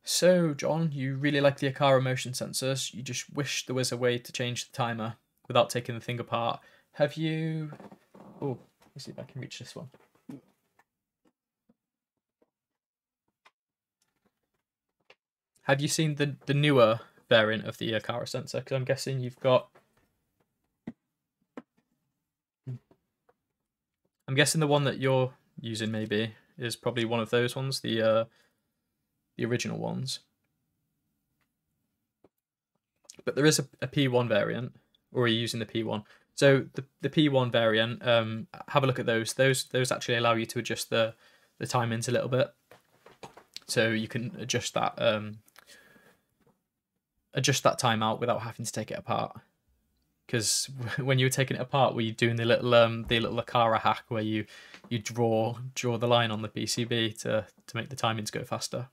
So, John, you really like the Aqara motion sensors. You just wish there was a way to change the timer without taking the thing apart. Have you... Oh, let's see if I can reach this one. Have you seen the, the newer variant of the Aqara sensor? Because I'm guessing you've got... I'm guessing the one that you're using maybe is probably one of those ones, the uh, the original ones. But there is a a P1 variant, or are you using the P1? So the, the P1 variant, um, have a look at those. Those those actually allow you to adjust the the timings a little bit. So you can adjust that um, adjust that timeout without having to take it apart. Because [LAUGHS] when you were taking it apart, were you doing the little um the little Aqara hack where you you draw draw the line on the PCB to to make the timings go faster?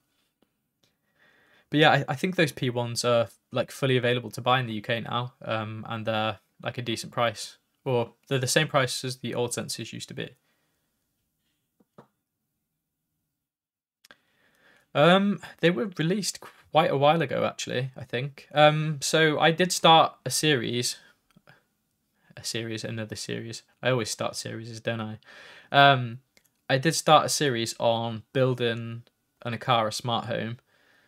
But yeah, I, I think those P1s are like fully available to buy in the UK now, um, and they're like a decent price, or they're the same price as the old sensors used to be. Um, they were released quite a while ago, actually. I think. Um, so I did start a series, a series, another series. I always start series, don't I? Um, I did start a series on building an Aqara smart home,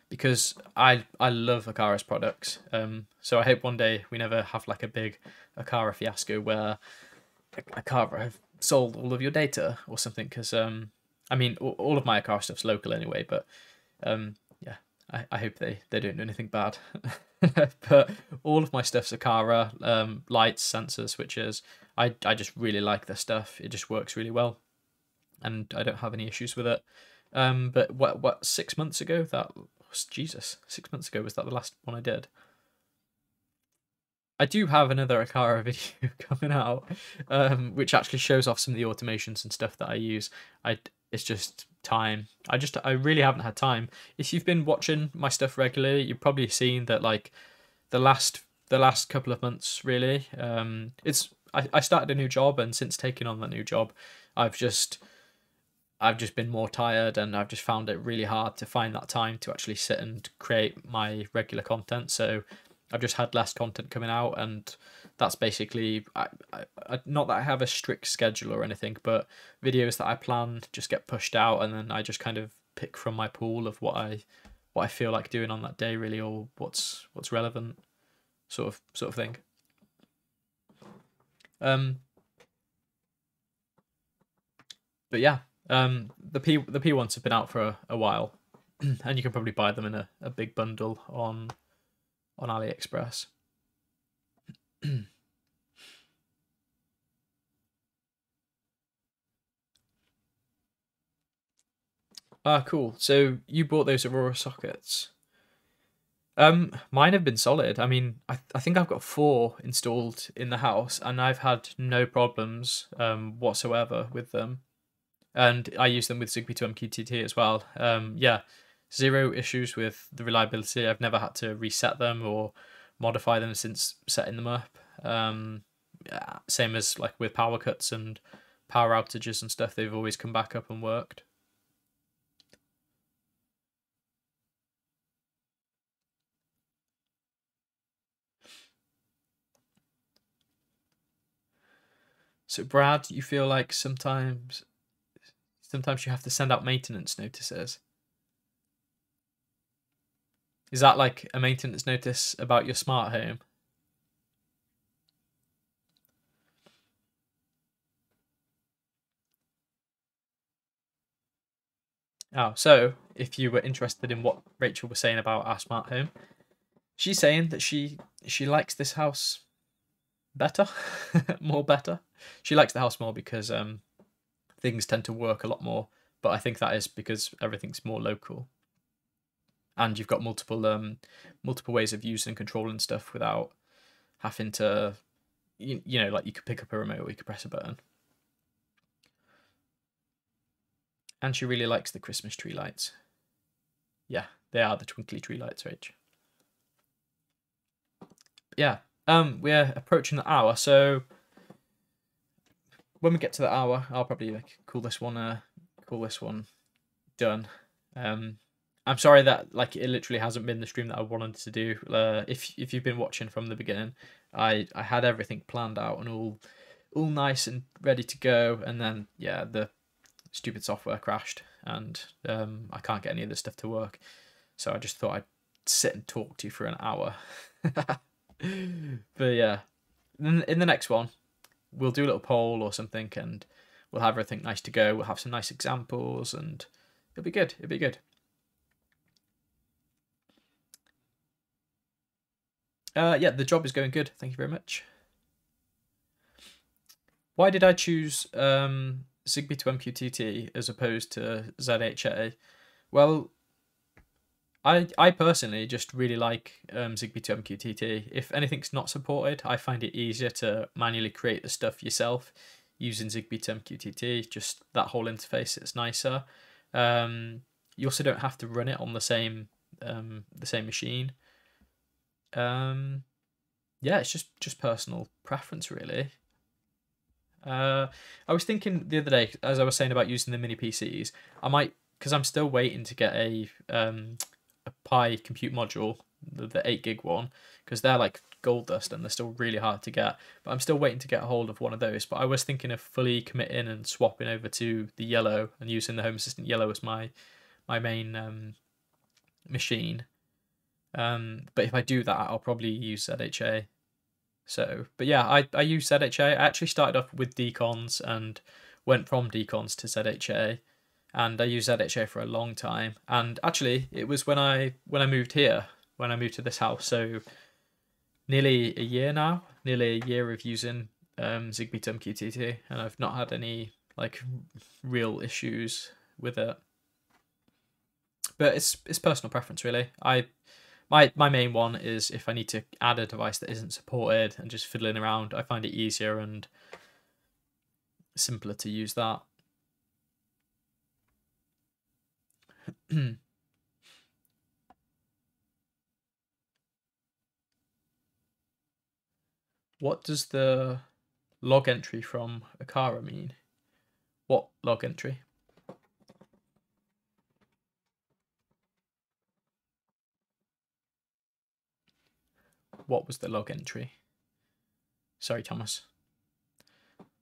because I I love Aqara's products. Um, so I hope one day we never have like a big Aqara fiasco where Aqara have sold all of your data or something. Because um, I mean, all of my Aqara stuff's local anyway, but um, yeah, I, I hope they they don't do anything bad. [LAUGHS] but all of my stuff's Aqara um, lights, sensors, switches. I I just really like their stuff. It just works really well, and I don't have any issues with it. Um, but what what six months ago that Jesus, six months ago was that the last one I did. I do have another Aqara [LAUGHS] video coming out, um, which actually shows off some of the automations and stuff that I use. I it's just time. I just I really haven't had time. If you've been watching my stuff regularly, you've probably seen that like the last the last couple of months really. Um, it's I, I started a new job and since taking on that new job, I've just I've just been more tired and I've just found it really hard to find that time to actually sit and create my regular content. So I've just had less content coming out, and that's basically I, I, not that I have a strict schedule or anything, but videos that I plan just get pushed out, and then I just kind of pick from my pool of what I what I feel like doing on that day, really, or what's what's relevant, sort of sort of thing. Um, but yeah, um, the P the P ones have been out for a, a while, [CLEARS THROAT] and you can probably buy them in a, a big bundle on on AliExpress. [CLEARS THROAT] ah, cool. So you bought those Aurora sockets. Um, mine have been solid. I mean, I, I think I've got four installed in the house, and I've had no problems um whatsoever with them. And I use them with Zigbee to MQTT as well. Um, yeah, zero issues with the reliability. I've never had to reset them or modify them since setting them up. Um, yeah, same as like with power cuts and power outages and stuff, they've always come back up and worked. So Brad, you feel like sometimes sometimes you have to send out maintenance notices. Is that like a maintenance notice about your smart home? Oh, so if you were interested in what Rachel was saying about our smart home, she's saying that she she likes this house better, [LAUGHS] more better. She likes the house more because um things tend to work a lot more, but I think that is because everything's more local. And you've got multiple um multiple ways of using and controlling stuff without having to you, you know, like you could pick up a remote or you could press a button. And she really likes the Christmas tree lights. Yeah, they are the twinkly tree lights, Rach. Yeah, um, we're approaching the hour, so when we get to the hour, I'll probably like call this one uh call this one done. Um, I'm sorry that like it literally hasn't been the stream that I wanted to do. Uh, if if you've been watching from the beginning, I I had everything planned out and all all nice and ready to go, and then yeah, the stupid software crashed and um, I can't get any of this stuff to work. So I just thought I'd sit and talk to you for an hour. [LAUGHS] but yeah, in, in the next one, we'll do a little poll or something and we'll have everything nice to go. We'll have some nice examples and it'll be good. It'll be good. Uh, yeah, the job is going good. Thank you very much. Why did I choose um, Zigbee to MQTT as opposed to ZHA? Well, I I personally just really like um, Zigbee to MQTT. If anything's not supported, I find it easier to manually create the stuff yourself using Zigbee to MQTT. Just that whole interface, it's nicer. Um, you also don't have to run it on the same um, the same machine. Um, yeah, it's just just personal preference really. Uh, I was thinking the other day, as I was saying about using the mini PCs, I might because I'm still waiting to get a um, a Pi compute module, the, the eight gig one, because they're like gold dust and they're still really hard to get. But I'm still waiting to get a hold of one of those. But I was thinking of fully committing and swapping over to the yellow and using the Home Assistant yellow as my my main um, machine. Um, but if I do that, I'll probably use ZHA so, but yeah, I, I use ZHA. I actually started off with deCONZ and went from deCONZ to ZHA, and I used ZHA for a long time. And actually, it was when I when I moved here, when I moved to this house, so nearly a year now, nearly a year of using um, Zigbee to MQTT, and I've not had any like real issues with it. But it's it's personal preference, really. I my my main one is if I need to add a device that isn't supported and just fiddling around, I find it easier and simpler to use that. [CLEARS THROAT] what does the log entry from Aqara mean? What log entry? what was the log entry? Sorry, Thomas.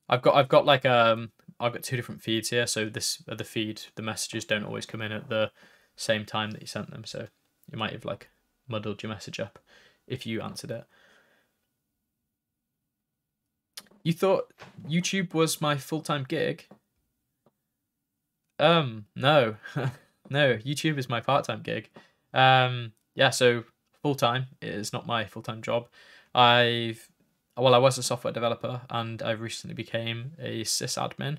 I've got I've got like um I've got two different feeds here, so this other feed the messages don't always come in at the same time that you sent them, so you might have like muddled your message up if you answered it. You thought YouTube was my full time gig? Um, no, [LAUGHS] no. YouTube is my part time gig. Um, yeah. So full time. It is not my full time job. I've well, I was a software developer and I recently became a sysadmin.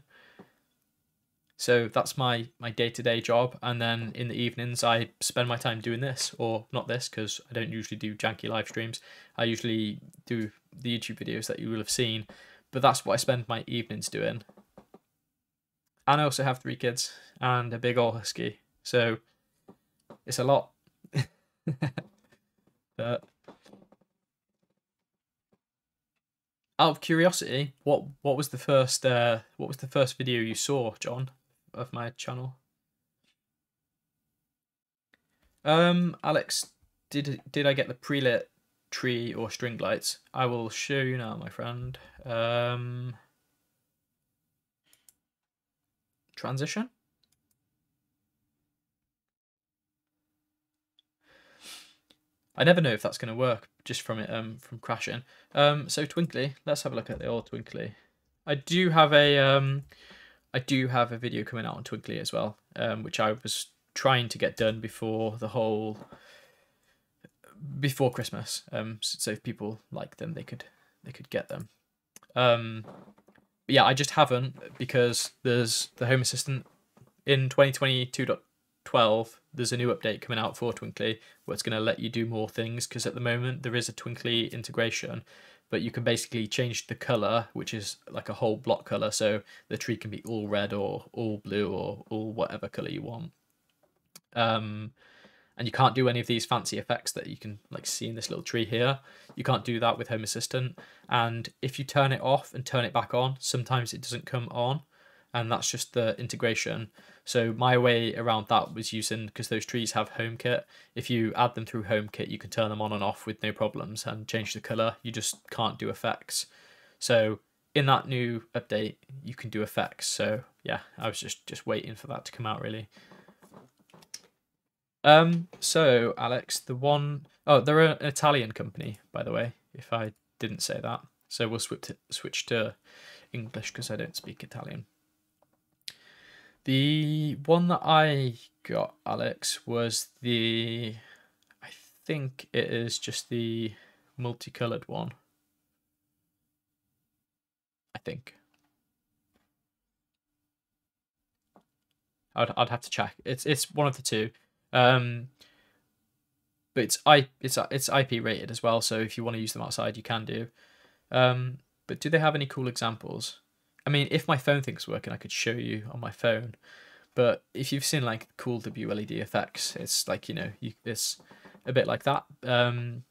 So that's my my day to day job, and then in the evenings I spend my time doing this, or not this, because I don't usually do janky live streams. I usually do the YouTube videos that you will have seen, but that's what I spend my evenings doing. And I also have three kids and a big old husky, so it's a lot. [LAUGHS] but out of curiosity, what what was the first uh, what was the first video you saw, John? of my channel. Um, Alex, did did I get the pre-lit tree or string lights? I will show you now, my friend. Um, transition. I never know if that's going to work just from it um from crashing. Um, so Twinkly, let's have a look at the old Twinkly. I do have a um I do have a video coming out on Twinkly as well, um, which I was trying to get done before the whole before Christmas. Um, so if people like them, they could they could get them. Um, yeah, I just haven't because there's the Home Assistant in 2022.12. There's a new update coming out for Twinkly where it's going to let you do more things because at the moment there is a Twinkly integration, but you can basically change the color, which is like a whole block color. So the tree can be all red or all blue or all whatever color you want. Um, and you can't do any of these fancy effects that you can like see in this little tree here. You can't do that with Home Assistant. And if you turn it off and turn it back on, sometimes it doesn't come on and that's just the integration. So my way around that was using because those trees have HomeKit. If you add them through HomeKit, you can turn them on and off with no problems and change the color. You just can't do effects. So in that new update, you can do effects. So yeah, I was just just waiting for that to come out really. Um. So Alex, the one oh, they're an Italian company, by the way. If I didn't say that, so we'll switch to, switch to English because I don't speak Italian. The one that I got, Alex, was the. I think it is just the multicolored one. I think. I'd I'd have to check. It's it's one of the two. Um, but it's i it's it's IP rated as well. So if you want to use them outside, you can do. Um, but do they have any cool examples? I mean, if my phone thing's working, I could show you on my phone. But if you've seen like cool WLED effects, it's like you know, you, it's a bit like that. Um,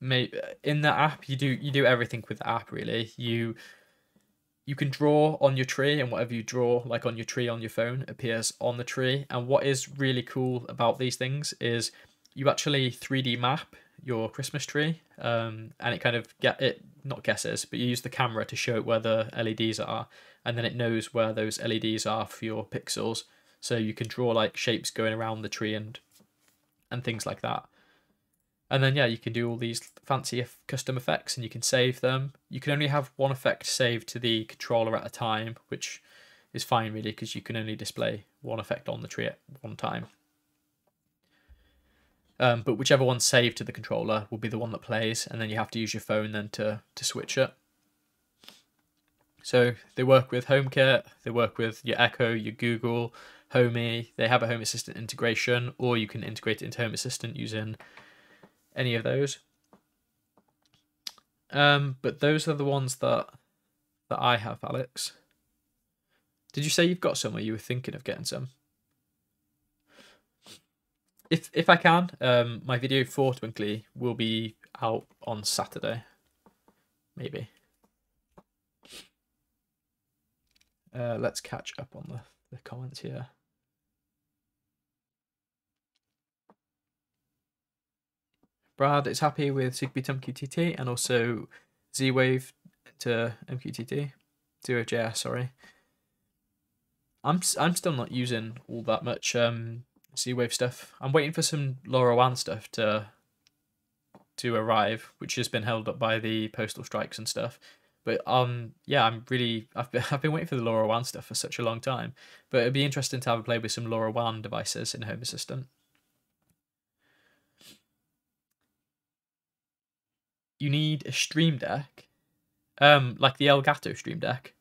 may in the app you do you do everything with the app really. You you can draw on your tree and whatever you draw like on your tree on your phone appears on the tree and what is really cool about these things is you actually 3d map your Christmas tree, um, and it kind of get it not guesses, but you use the camera to show it where the LEDs are, and then it knows where those LEDs are for your pixels. So you can draw like shapes going around the tree and and things like that. And then yeah, you can do all these fancy custom effects, and you can save them. You can only have one effect saved to the controller at a time, which is fine really because you can only display one effect on the tree at one time. Um, but whichever one's saved to the controller will be the one that plays, and then you have to use your phone then to, to switch it. So they work with HomeKit, they work with your Echo, your Google, Homey. They have a Home Assistant integration, or you can integrate it into Home Assistant using any of those. Um, but those are the ones that that I have, Alex. Did you say you've got some, or you were thinking of getting some? If if I can, um, my video for Twinkly will be out on Saturday, maybe. Uh, let's catch up on the, the comments here. Brad is happy with Zigbee to MQTT and also Z-Wave to MQTT, 0JS, sorry. I'm I'm still not using all that much um, Z-Wave stuff. I'm waiting for some LoRaWAN stuff to to arrive, which has been held up by the postal strikes and stuff. But um, yeah, I'm really I've been, [LAUGHS] I've been waiting for the LoRaWAN stuff for such a long time. But it'd be interesting to have a play with some LoRaWAN devices in Home Assistant. You need a Stream Deck, um, like the Elgato Stream Deck,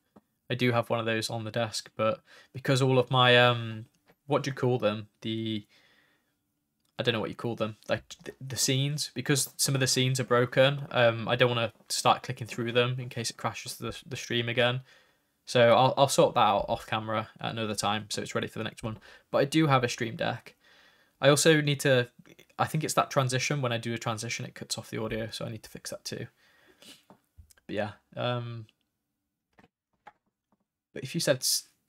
I do have one of those on the desk, but because all of my um, what do you call them? The I don't know what you call them, like the, the scenes, because some of the scenes are broken. Um, I don't want to start clicking through them in case it crashes the the stream again. So I'll I'll sort that out off camera at another time, so it's ready for the next one. But I do have a stream deck. I also need to. I think it's that transition. When I do a transition, it cuts off the audio, so I need to fix that too. But yeah, um, but if you said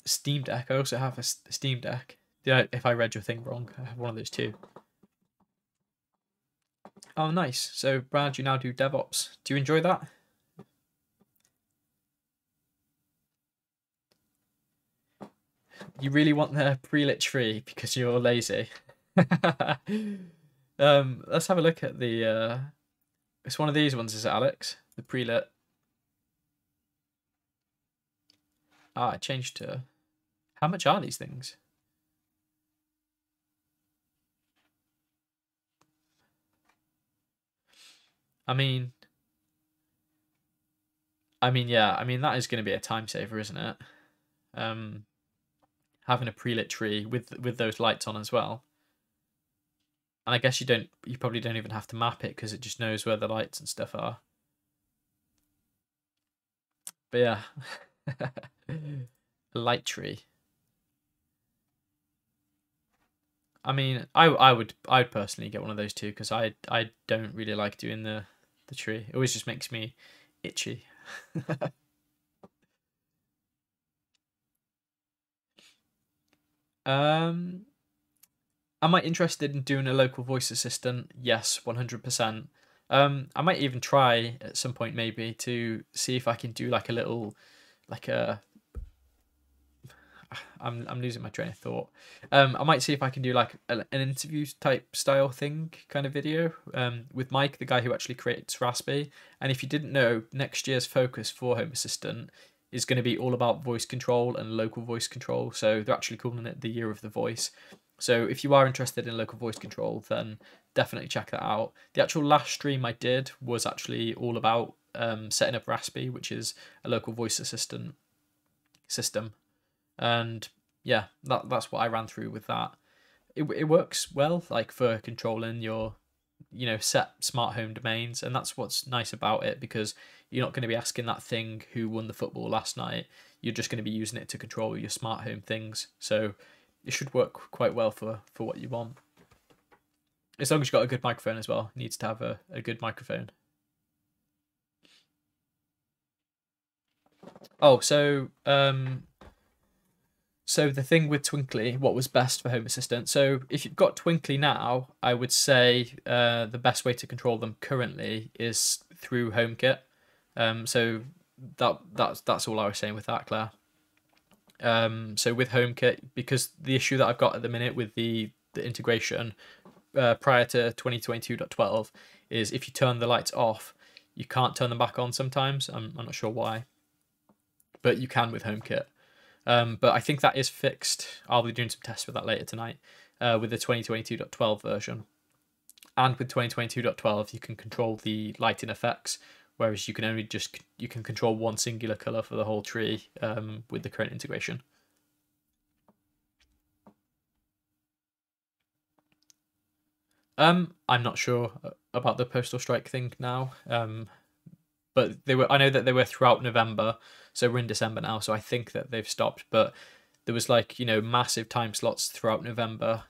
Steam Deck, I also have a Steam Deck. If I read your thing wrong, I have one of those too. Oh, nice. So, Brad, you now do DevOps. Do you enjoy that? You really want the pre-lit tree because you're lazy. [LAUGHS] um, let's have a look at the. Uh, it's one of these ones, is it, Alex? The pre-lit. Ah, I changed to. How much are these things? I mean, I mean, yeah, I mean that is going to be a time saver, isn't it? Um, having a pre-lit tree with with those lights on as well. And I guess you don't, you probably don't even have to map it because it just knows where the lights and stuff are. But yeah. a [LAUGHS] light tree. I mean, I I would I would personally get one of those too because I I don't really like doing the the tree. It always just makes me itchy. [LAUGHS] um, am I interested in doing a local voice assistant? Yes, one hundred percent. Um, I might even try at some point maybe to see if I can do like a little, like a I'm I'm losing my train of thought. Um, I might see if I can do like a, an interview type style thing kind of video um, with Mike, the guy who actually creates Rhasspy. And if you didn't know, next year's focus for Home Assistant is going to be all about voice control and local voice control. So they're actually calling it the year of the voice. So if you are interested in local voice control, then definitely check that out. The actual last stream I did was actually all about um, setting up Rhasspy, which is a local voice assistant system and yeah, that that's what I ran through with that. It it works well, like for controlling your, you know, set smart home domains, and that's what's nice about it because you're not going to be asking that thing who won the football last night. You're just going to be using it to control your smart home things. So it should work quite well for for what you want. As long as you've got a good microphone as well. It needs to have a, a good microphone. Oh, so um, so the thing with Twinkly, what was best for Home Assistant? So if you've got Twinkly now, I would say uh, the best way to control them currently is through HomeKit. Um, so that that's that's all I was saying with that, Claire. Um, so with HomeKit, because the issue that I've got at the minute with the the integration uh, prior to 2022.12 is if you turn the lights off, you can't turn them back on sometimes. I'm, I'm not sure why, but you can with HomeKit. Um, but I think that is fixed. I'll be doing some tests with that later tonight uh, with the 2022.12 version. And with 2022.12, you can control the lighting effects, whereas you can only just you can control one singular color for the whole tree um, with the current integration. Um, I'm not sure about the postal strike thing now. Um, but they were. I know that they were throughout November, so we're in December now, so I think that they've stopped. But there was like you know massive time slots throughout November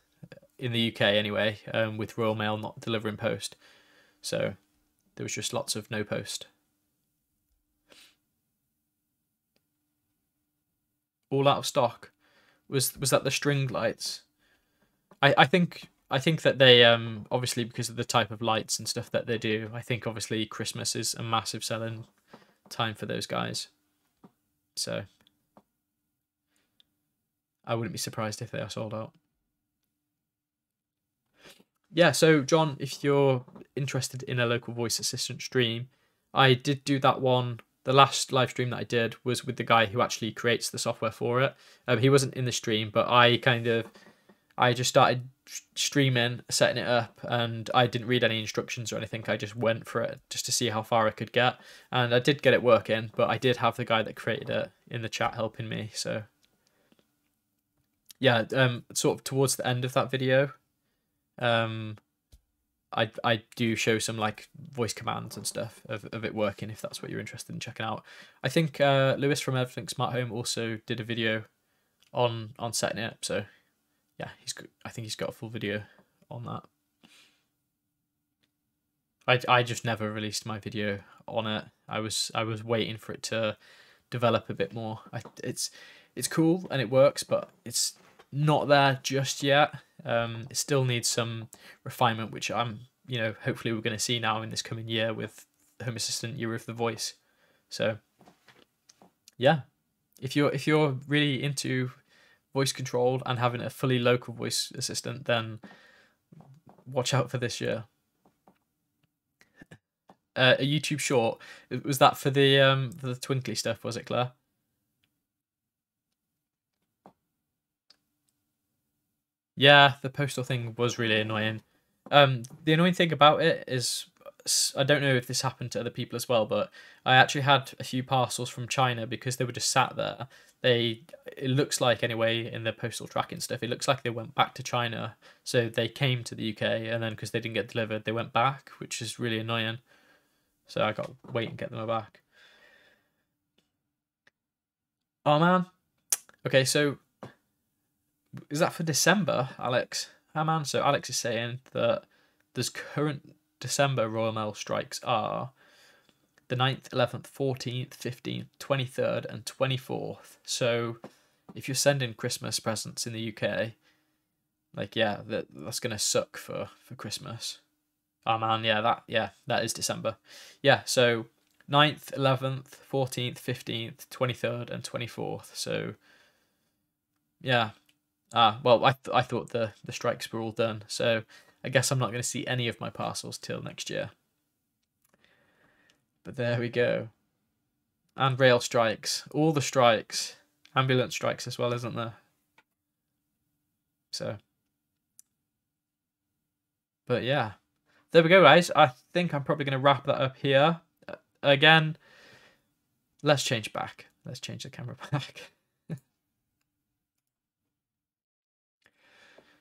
in the UK anyway, um, with Royal Mail not delivering post. So there was just lots of no post. All out of stock. Was was that the string lights? I I think I think that they um obviously because of the type of lights and stuff that they do. I think obviously Christmas is a massive selling time for those guys. So I wouldn't be surprised if they are sold out. Yeah, so John, if you're interested in a local voice assistant stream, I did do that one. The last live stream that I did was with the guy who actually creates the software for it. Um, he wasn't in the stream, but I kind of, I just started streaming, setting it up, and I didn't read any instructions or anything. I just went for it just to see how far I could get, and I did get it working. But I did have the guy that created it in the chat helping me. So yeah, um, sort of towards the end of that video, um, I I do show some like voice commands and stuff of, of it working if that's what you're interested in checking out. I think uh, Lewis from Everything Smart Home also did a video on on setting it up. So yeah, he's I think he's got a full video on that. I I just never released my video on it. I was I was waiting for it to develop a bit more. I, it's it's cool and it works, but it's not there just yet. Um, it still needs some refinement, which I'm you know hopefully we're going to see now in this coming year with Home Assistant Year of the Voice. So yeah, if you're if you're really into voice controlled and having a fully local voice assistant, then watch out for this year. Uh, a YouTube short was that for the um the twinkly stuff? Was it Claire? Yeah, the postal thing was really annoying. Um, the annoying thing about it is I don't know if this happened to other people as well, but I actually had a few parcels from China because they were just sat there. They, it looks like anyway in the postal tracking stuff, it looks like they went back to China. So they came to the UK and then because they didn't get delivered, they went back, which is really annoying. So I got to wait and get them back. Oh man. Okay, so is that for December, Alex? Oh man, so Alex is saying that there's current December Royal Mail strikes are the 9th, 11th, 14th, 15th, 23rd, and 24th. So if you're sending Christmas presents in the UK, like yeah, that that's gonna suck for for Christmas. Oh man, yeah, that yeah, that is December. Yeah, so 9th, 11th, 14th, 15th, 23rd, and 24th. So yeah. Ah, well, I th- I thought the the strikes were all done. So I guess I'm not going to see any of my parcels till next year. But there we go. And rail strikes. All the strikes. Ambulance strikes as well, isn't there? So. But yeah. There we go, guys. I think I'm probably going to wrap that up here. Again, let's change back. Let's change the camera [LAUGHS] back.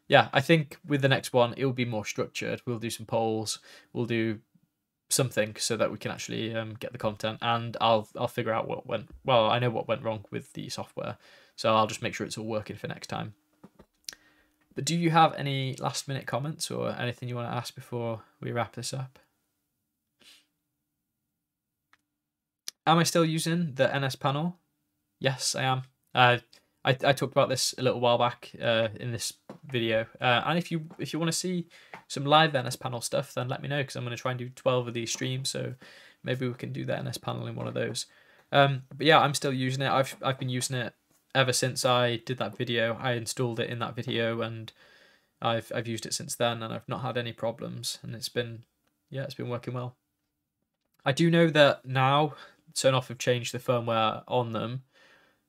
Yeah, I think with the next one, it will be more structured. We'll do some polls. We'll do something so that we can actually um, get the content, and I'll I'll figure out what went. Well, I know what went wrong with the software, so I'll just make sure it's all working for next time. But do you have any last minute comments or anything you want to ask before we wrap this up? Am I still using the NS panel? Yes, I am. I, I talked about this a little while back uh, in this video. Uh, and if you if you want to see some live NS panel stuff, then let me know because I'm going to try and do 12 of these streams. So maybe we can do the NS panel in one of those. Um, but yeah, I'm still using it. I've I've been using it ever since I did that video. I installed it in that video and I've I've used it since then and I've not had any problems and it's been yeah, it's been working well. I do know that now Sonoff have changed the firmware on them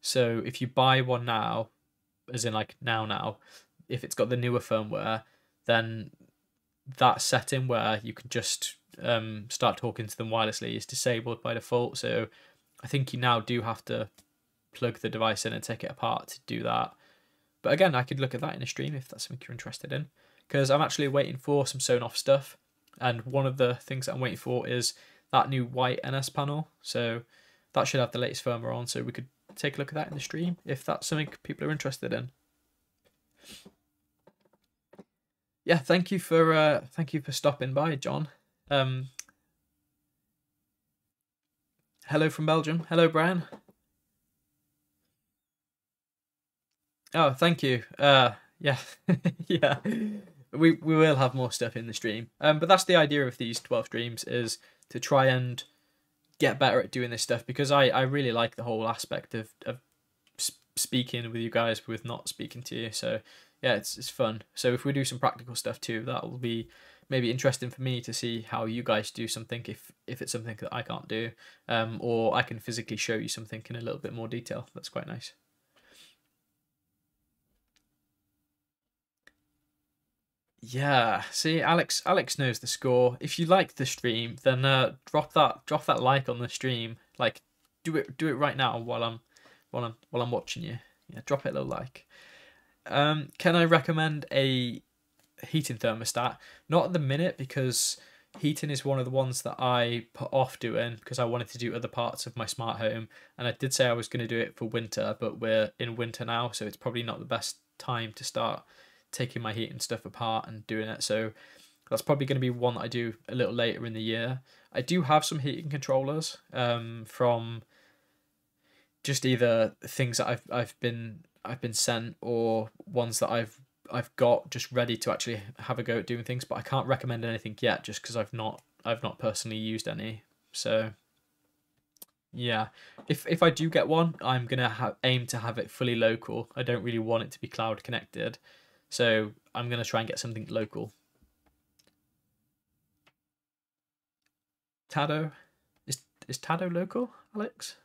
so if you buy one now, as in like now now, if it's got the newer firmware, then that setting where you can just um, start talking to them wirelessly is disabled by default. So I think you now do have to plug the device in and take it apart to do that. But again, I could look at that in a stream if that's something you're interested in. Because I'm actually waiting for some Sonoff stuff. And one of the things that I'm waiting for is that new white NS panel. So that should have the latest firmware on. So we could take a look at that in the stream if that's something people are interested in. Yeah, thank you for uh, thank you for stopping by, John. Um, hello from Belgium. Hello, Brian. Oh, thank you. Uh, yeah, [LAUGHS] yeah. We we will have more stuff in the stream. Um, but that's the idea of these twelve streams is to try and get better at doing this stuff because I, I really like the whole aspect of, of speaking with you guys with not speaking to you. So yeah, it's it's fun. So if we do some practical stuff too, that will be maybe interesting for me to see how you guys do something if if it's something that I can't do, um, or I can physically show you something in a little bit more detail. That's quite nice. Yeah, see, Alex. Alex knows the score. If you like the stream, then uh, drop that drop that like on the stream. Like, do it do it right now while I'm while I'm while I'm watching you. Yeah, drop it a little like. Um, can I recommend a heating thermostat? Not at the minute because heating is one of the ones that I put off doing because I wanted to do other parts of my smart home, and I did say I was going to do it for winter, but we're in winter now, so it's probably not the best time to start taking my heating stuff apart and doing it. So that's probably going to be one that I do a little later in the year. I do have some heating controllers um, from just either things that I've I've been I've been sent or ones that I've I've got just ready to actually have a go at doing things, but I can't recommend anything yet just because I've not I've not personally used any. So yeah, if if I do get one, I'm gonna have aim to have it fully local. I don't really want it to be cloud connected. So I'm going to try and get something local. Tado? Is, is Tado local, Alex?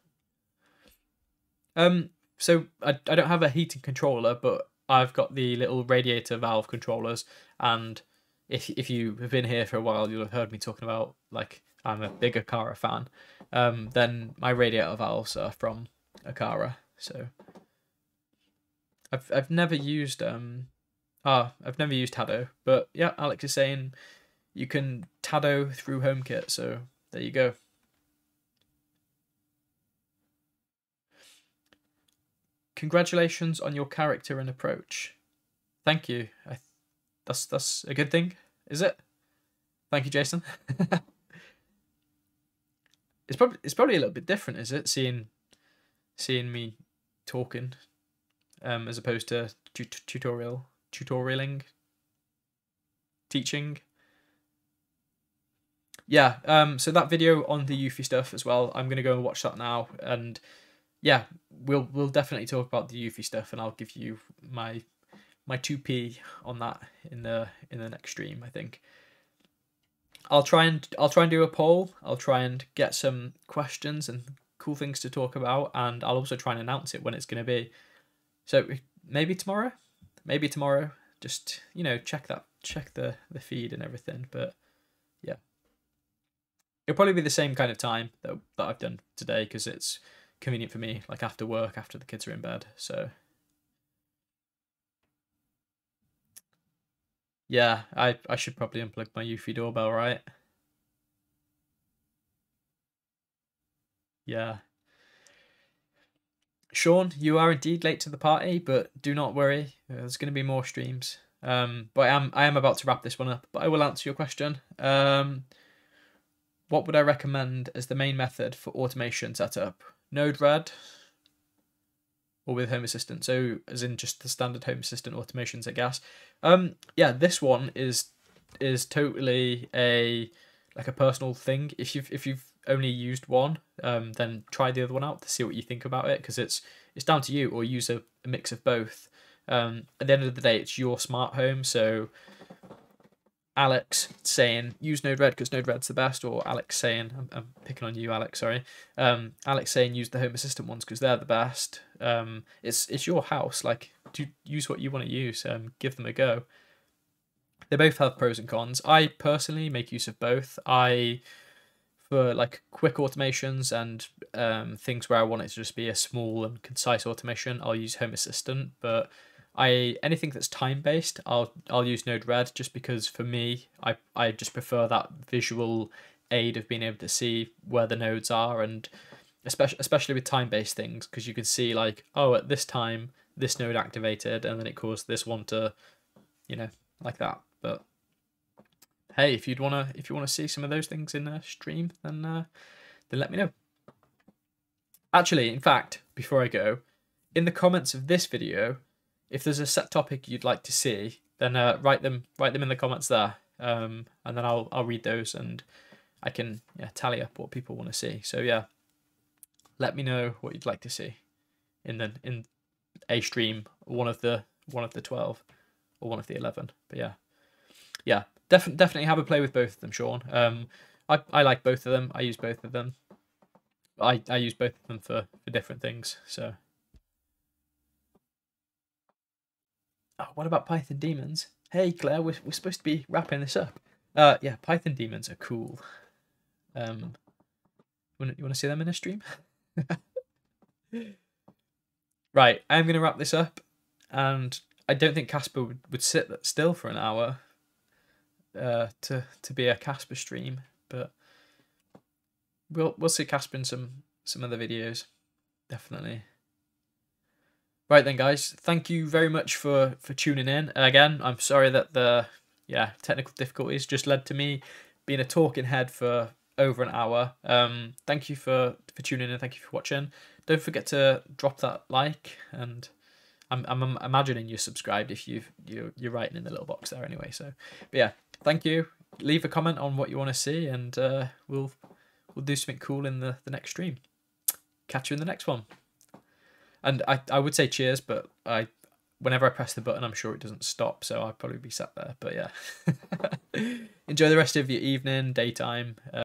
Um, so I, I don't have a heating controller, but I've got the little radiator valve controllers. And if, if you have been here for a while, you'll have heard me talking about, like, I'm a big Aqara fan. Um, then my radiator valves are from Aqara. So I've, I've never used um, Ah, I've never used Tado, but yeah, Alex is saying you can Tado through HomeKit, so there you go. Congratulations on your character and approach. Thank you. I, that's that's a good thing, is it? Thank you, Jason. [LAUGHS] it's probably it's probably a little bit different, is it? Seeing seeing me talking, um, as opposed to tutorial tutorialing, teaching. Yeah, um, so that video on the Eufy stuff as well. I'm gonna go and watch that now, and yeah, we'll we'll definitely talk about the Eufy stuff, and I'll give you my my two p on that in the in the next stream. I think. I'll try and I'll try and do a poll. I'll try and get some questions and cool things to talk about, and I'll also try and announce it when it's going to be. So maybe tomorrow maybe tomorrow. Just you know, check that, check the the feed and everything. But yeah, it'll probably be the same kind of time that that I've done today because it's convenient for me, like after work, after the kids are in bed. So yeah, I I should probably unplug my Eufy doorbell, right? Yeah. Sean, you are indeed late to the party, but do not worry. There's going to be more streams. Um, but I am I am about to wrap this one up. But I will answer your question. Um, what would I recommend as the main method for automation setup? Node-RED or with Home Assistant? So as in just the standard Home Assistant automations, I guess. Um, yeah, this one is is totally a like a personal thing. If you've if you've only used one, um, then try the other one out to see what you think about it because it's it's down to you or use a, a mix of both. Um, at the end of the day, it's your smart home, so Alex saying use Node-RED because Node-RED's the best, or Alex saying I'm, I'm picking on you, Alex. Sorry, um, Alex saying use the Home Assistant ones because they're the best. Um, it's it's your house, like do use what you want to use. Um, give them a go. They both have pros and cons. I personally make use of both. I for like quick automations and um, things where I want it to just be a small and concise automation, I'll use Home Assistant. But I anything that's time based, I'll I'll use Node-RED just because for me, I I just prefer that visual aid of being able to see where the nodes are and especially especially with time based things because you can see like oh at this time this node activated and then it caused this one to you know like that but hey, if you'd wanna if you wanna see some of those things in a stream, then uh, then let me know. Actually, in fact, before I go, in the comments of this video, if there's a set topic you'd like to see, then uh, write them write them in the comments there, um, and then I'll I'll read those and I can yeah tally up what people want to see. So yeah, let me know what you'd like to see in the in a stream, one of the one of the twelve or one of the eleven. But yeah, yeah, definitely definitely have a play with both of them, Sean. Um, I I like both of them. I use both of them. I I use both of them for for different things. So. Oh, what about Python daemons? Hey Claire, we're, we're supposed to be wrapping this up. Uh, yeah, Python daemons are cool. Um, you want to see them in a stream? [LAUGHS] right, I'm going to wrap this up, and I don't think Casper would, would sit still for an hour uh, to to be a Casper stream, but we'll we'll see Casper in some some other videos, definitely. Right then, guys, thank you very much for for tuning in. Again, I'm sorry that the yeah technical difficulties just led to me being a talking head for over an hour. Um, thank you for for tuning in. Thank you for watching. Don't forget to drop that like and. I'm, I'm imagining you're subscribed if you've you you're writing in the little box there anyway. So, but yeah, thank you. Leave a comment on what you want to see, and uh, we'll we'll do something cool in the the next stream. Catch you in the next one. And I I would say cheers, but I whenever I press the button, I'm sure it doesn't stop, so I'll probably be sat there. But yeah, [LAUGHS] enjoy the rest of your evening, daytime. Uh,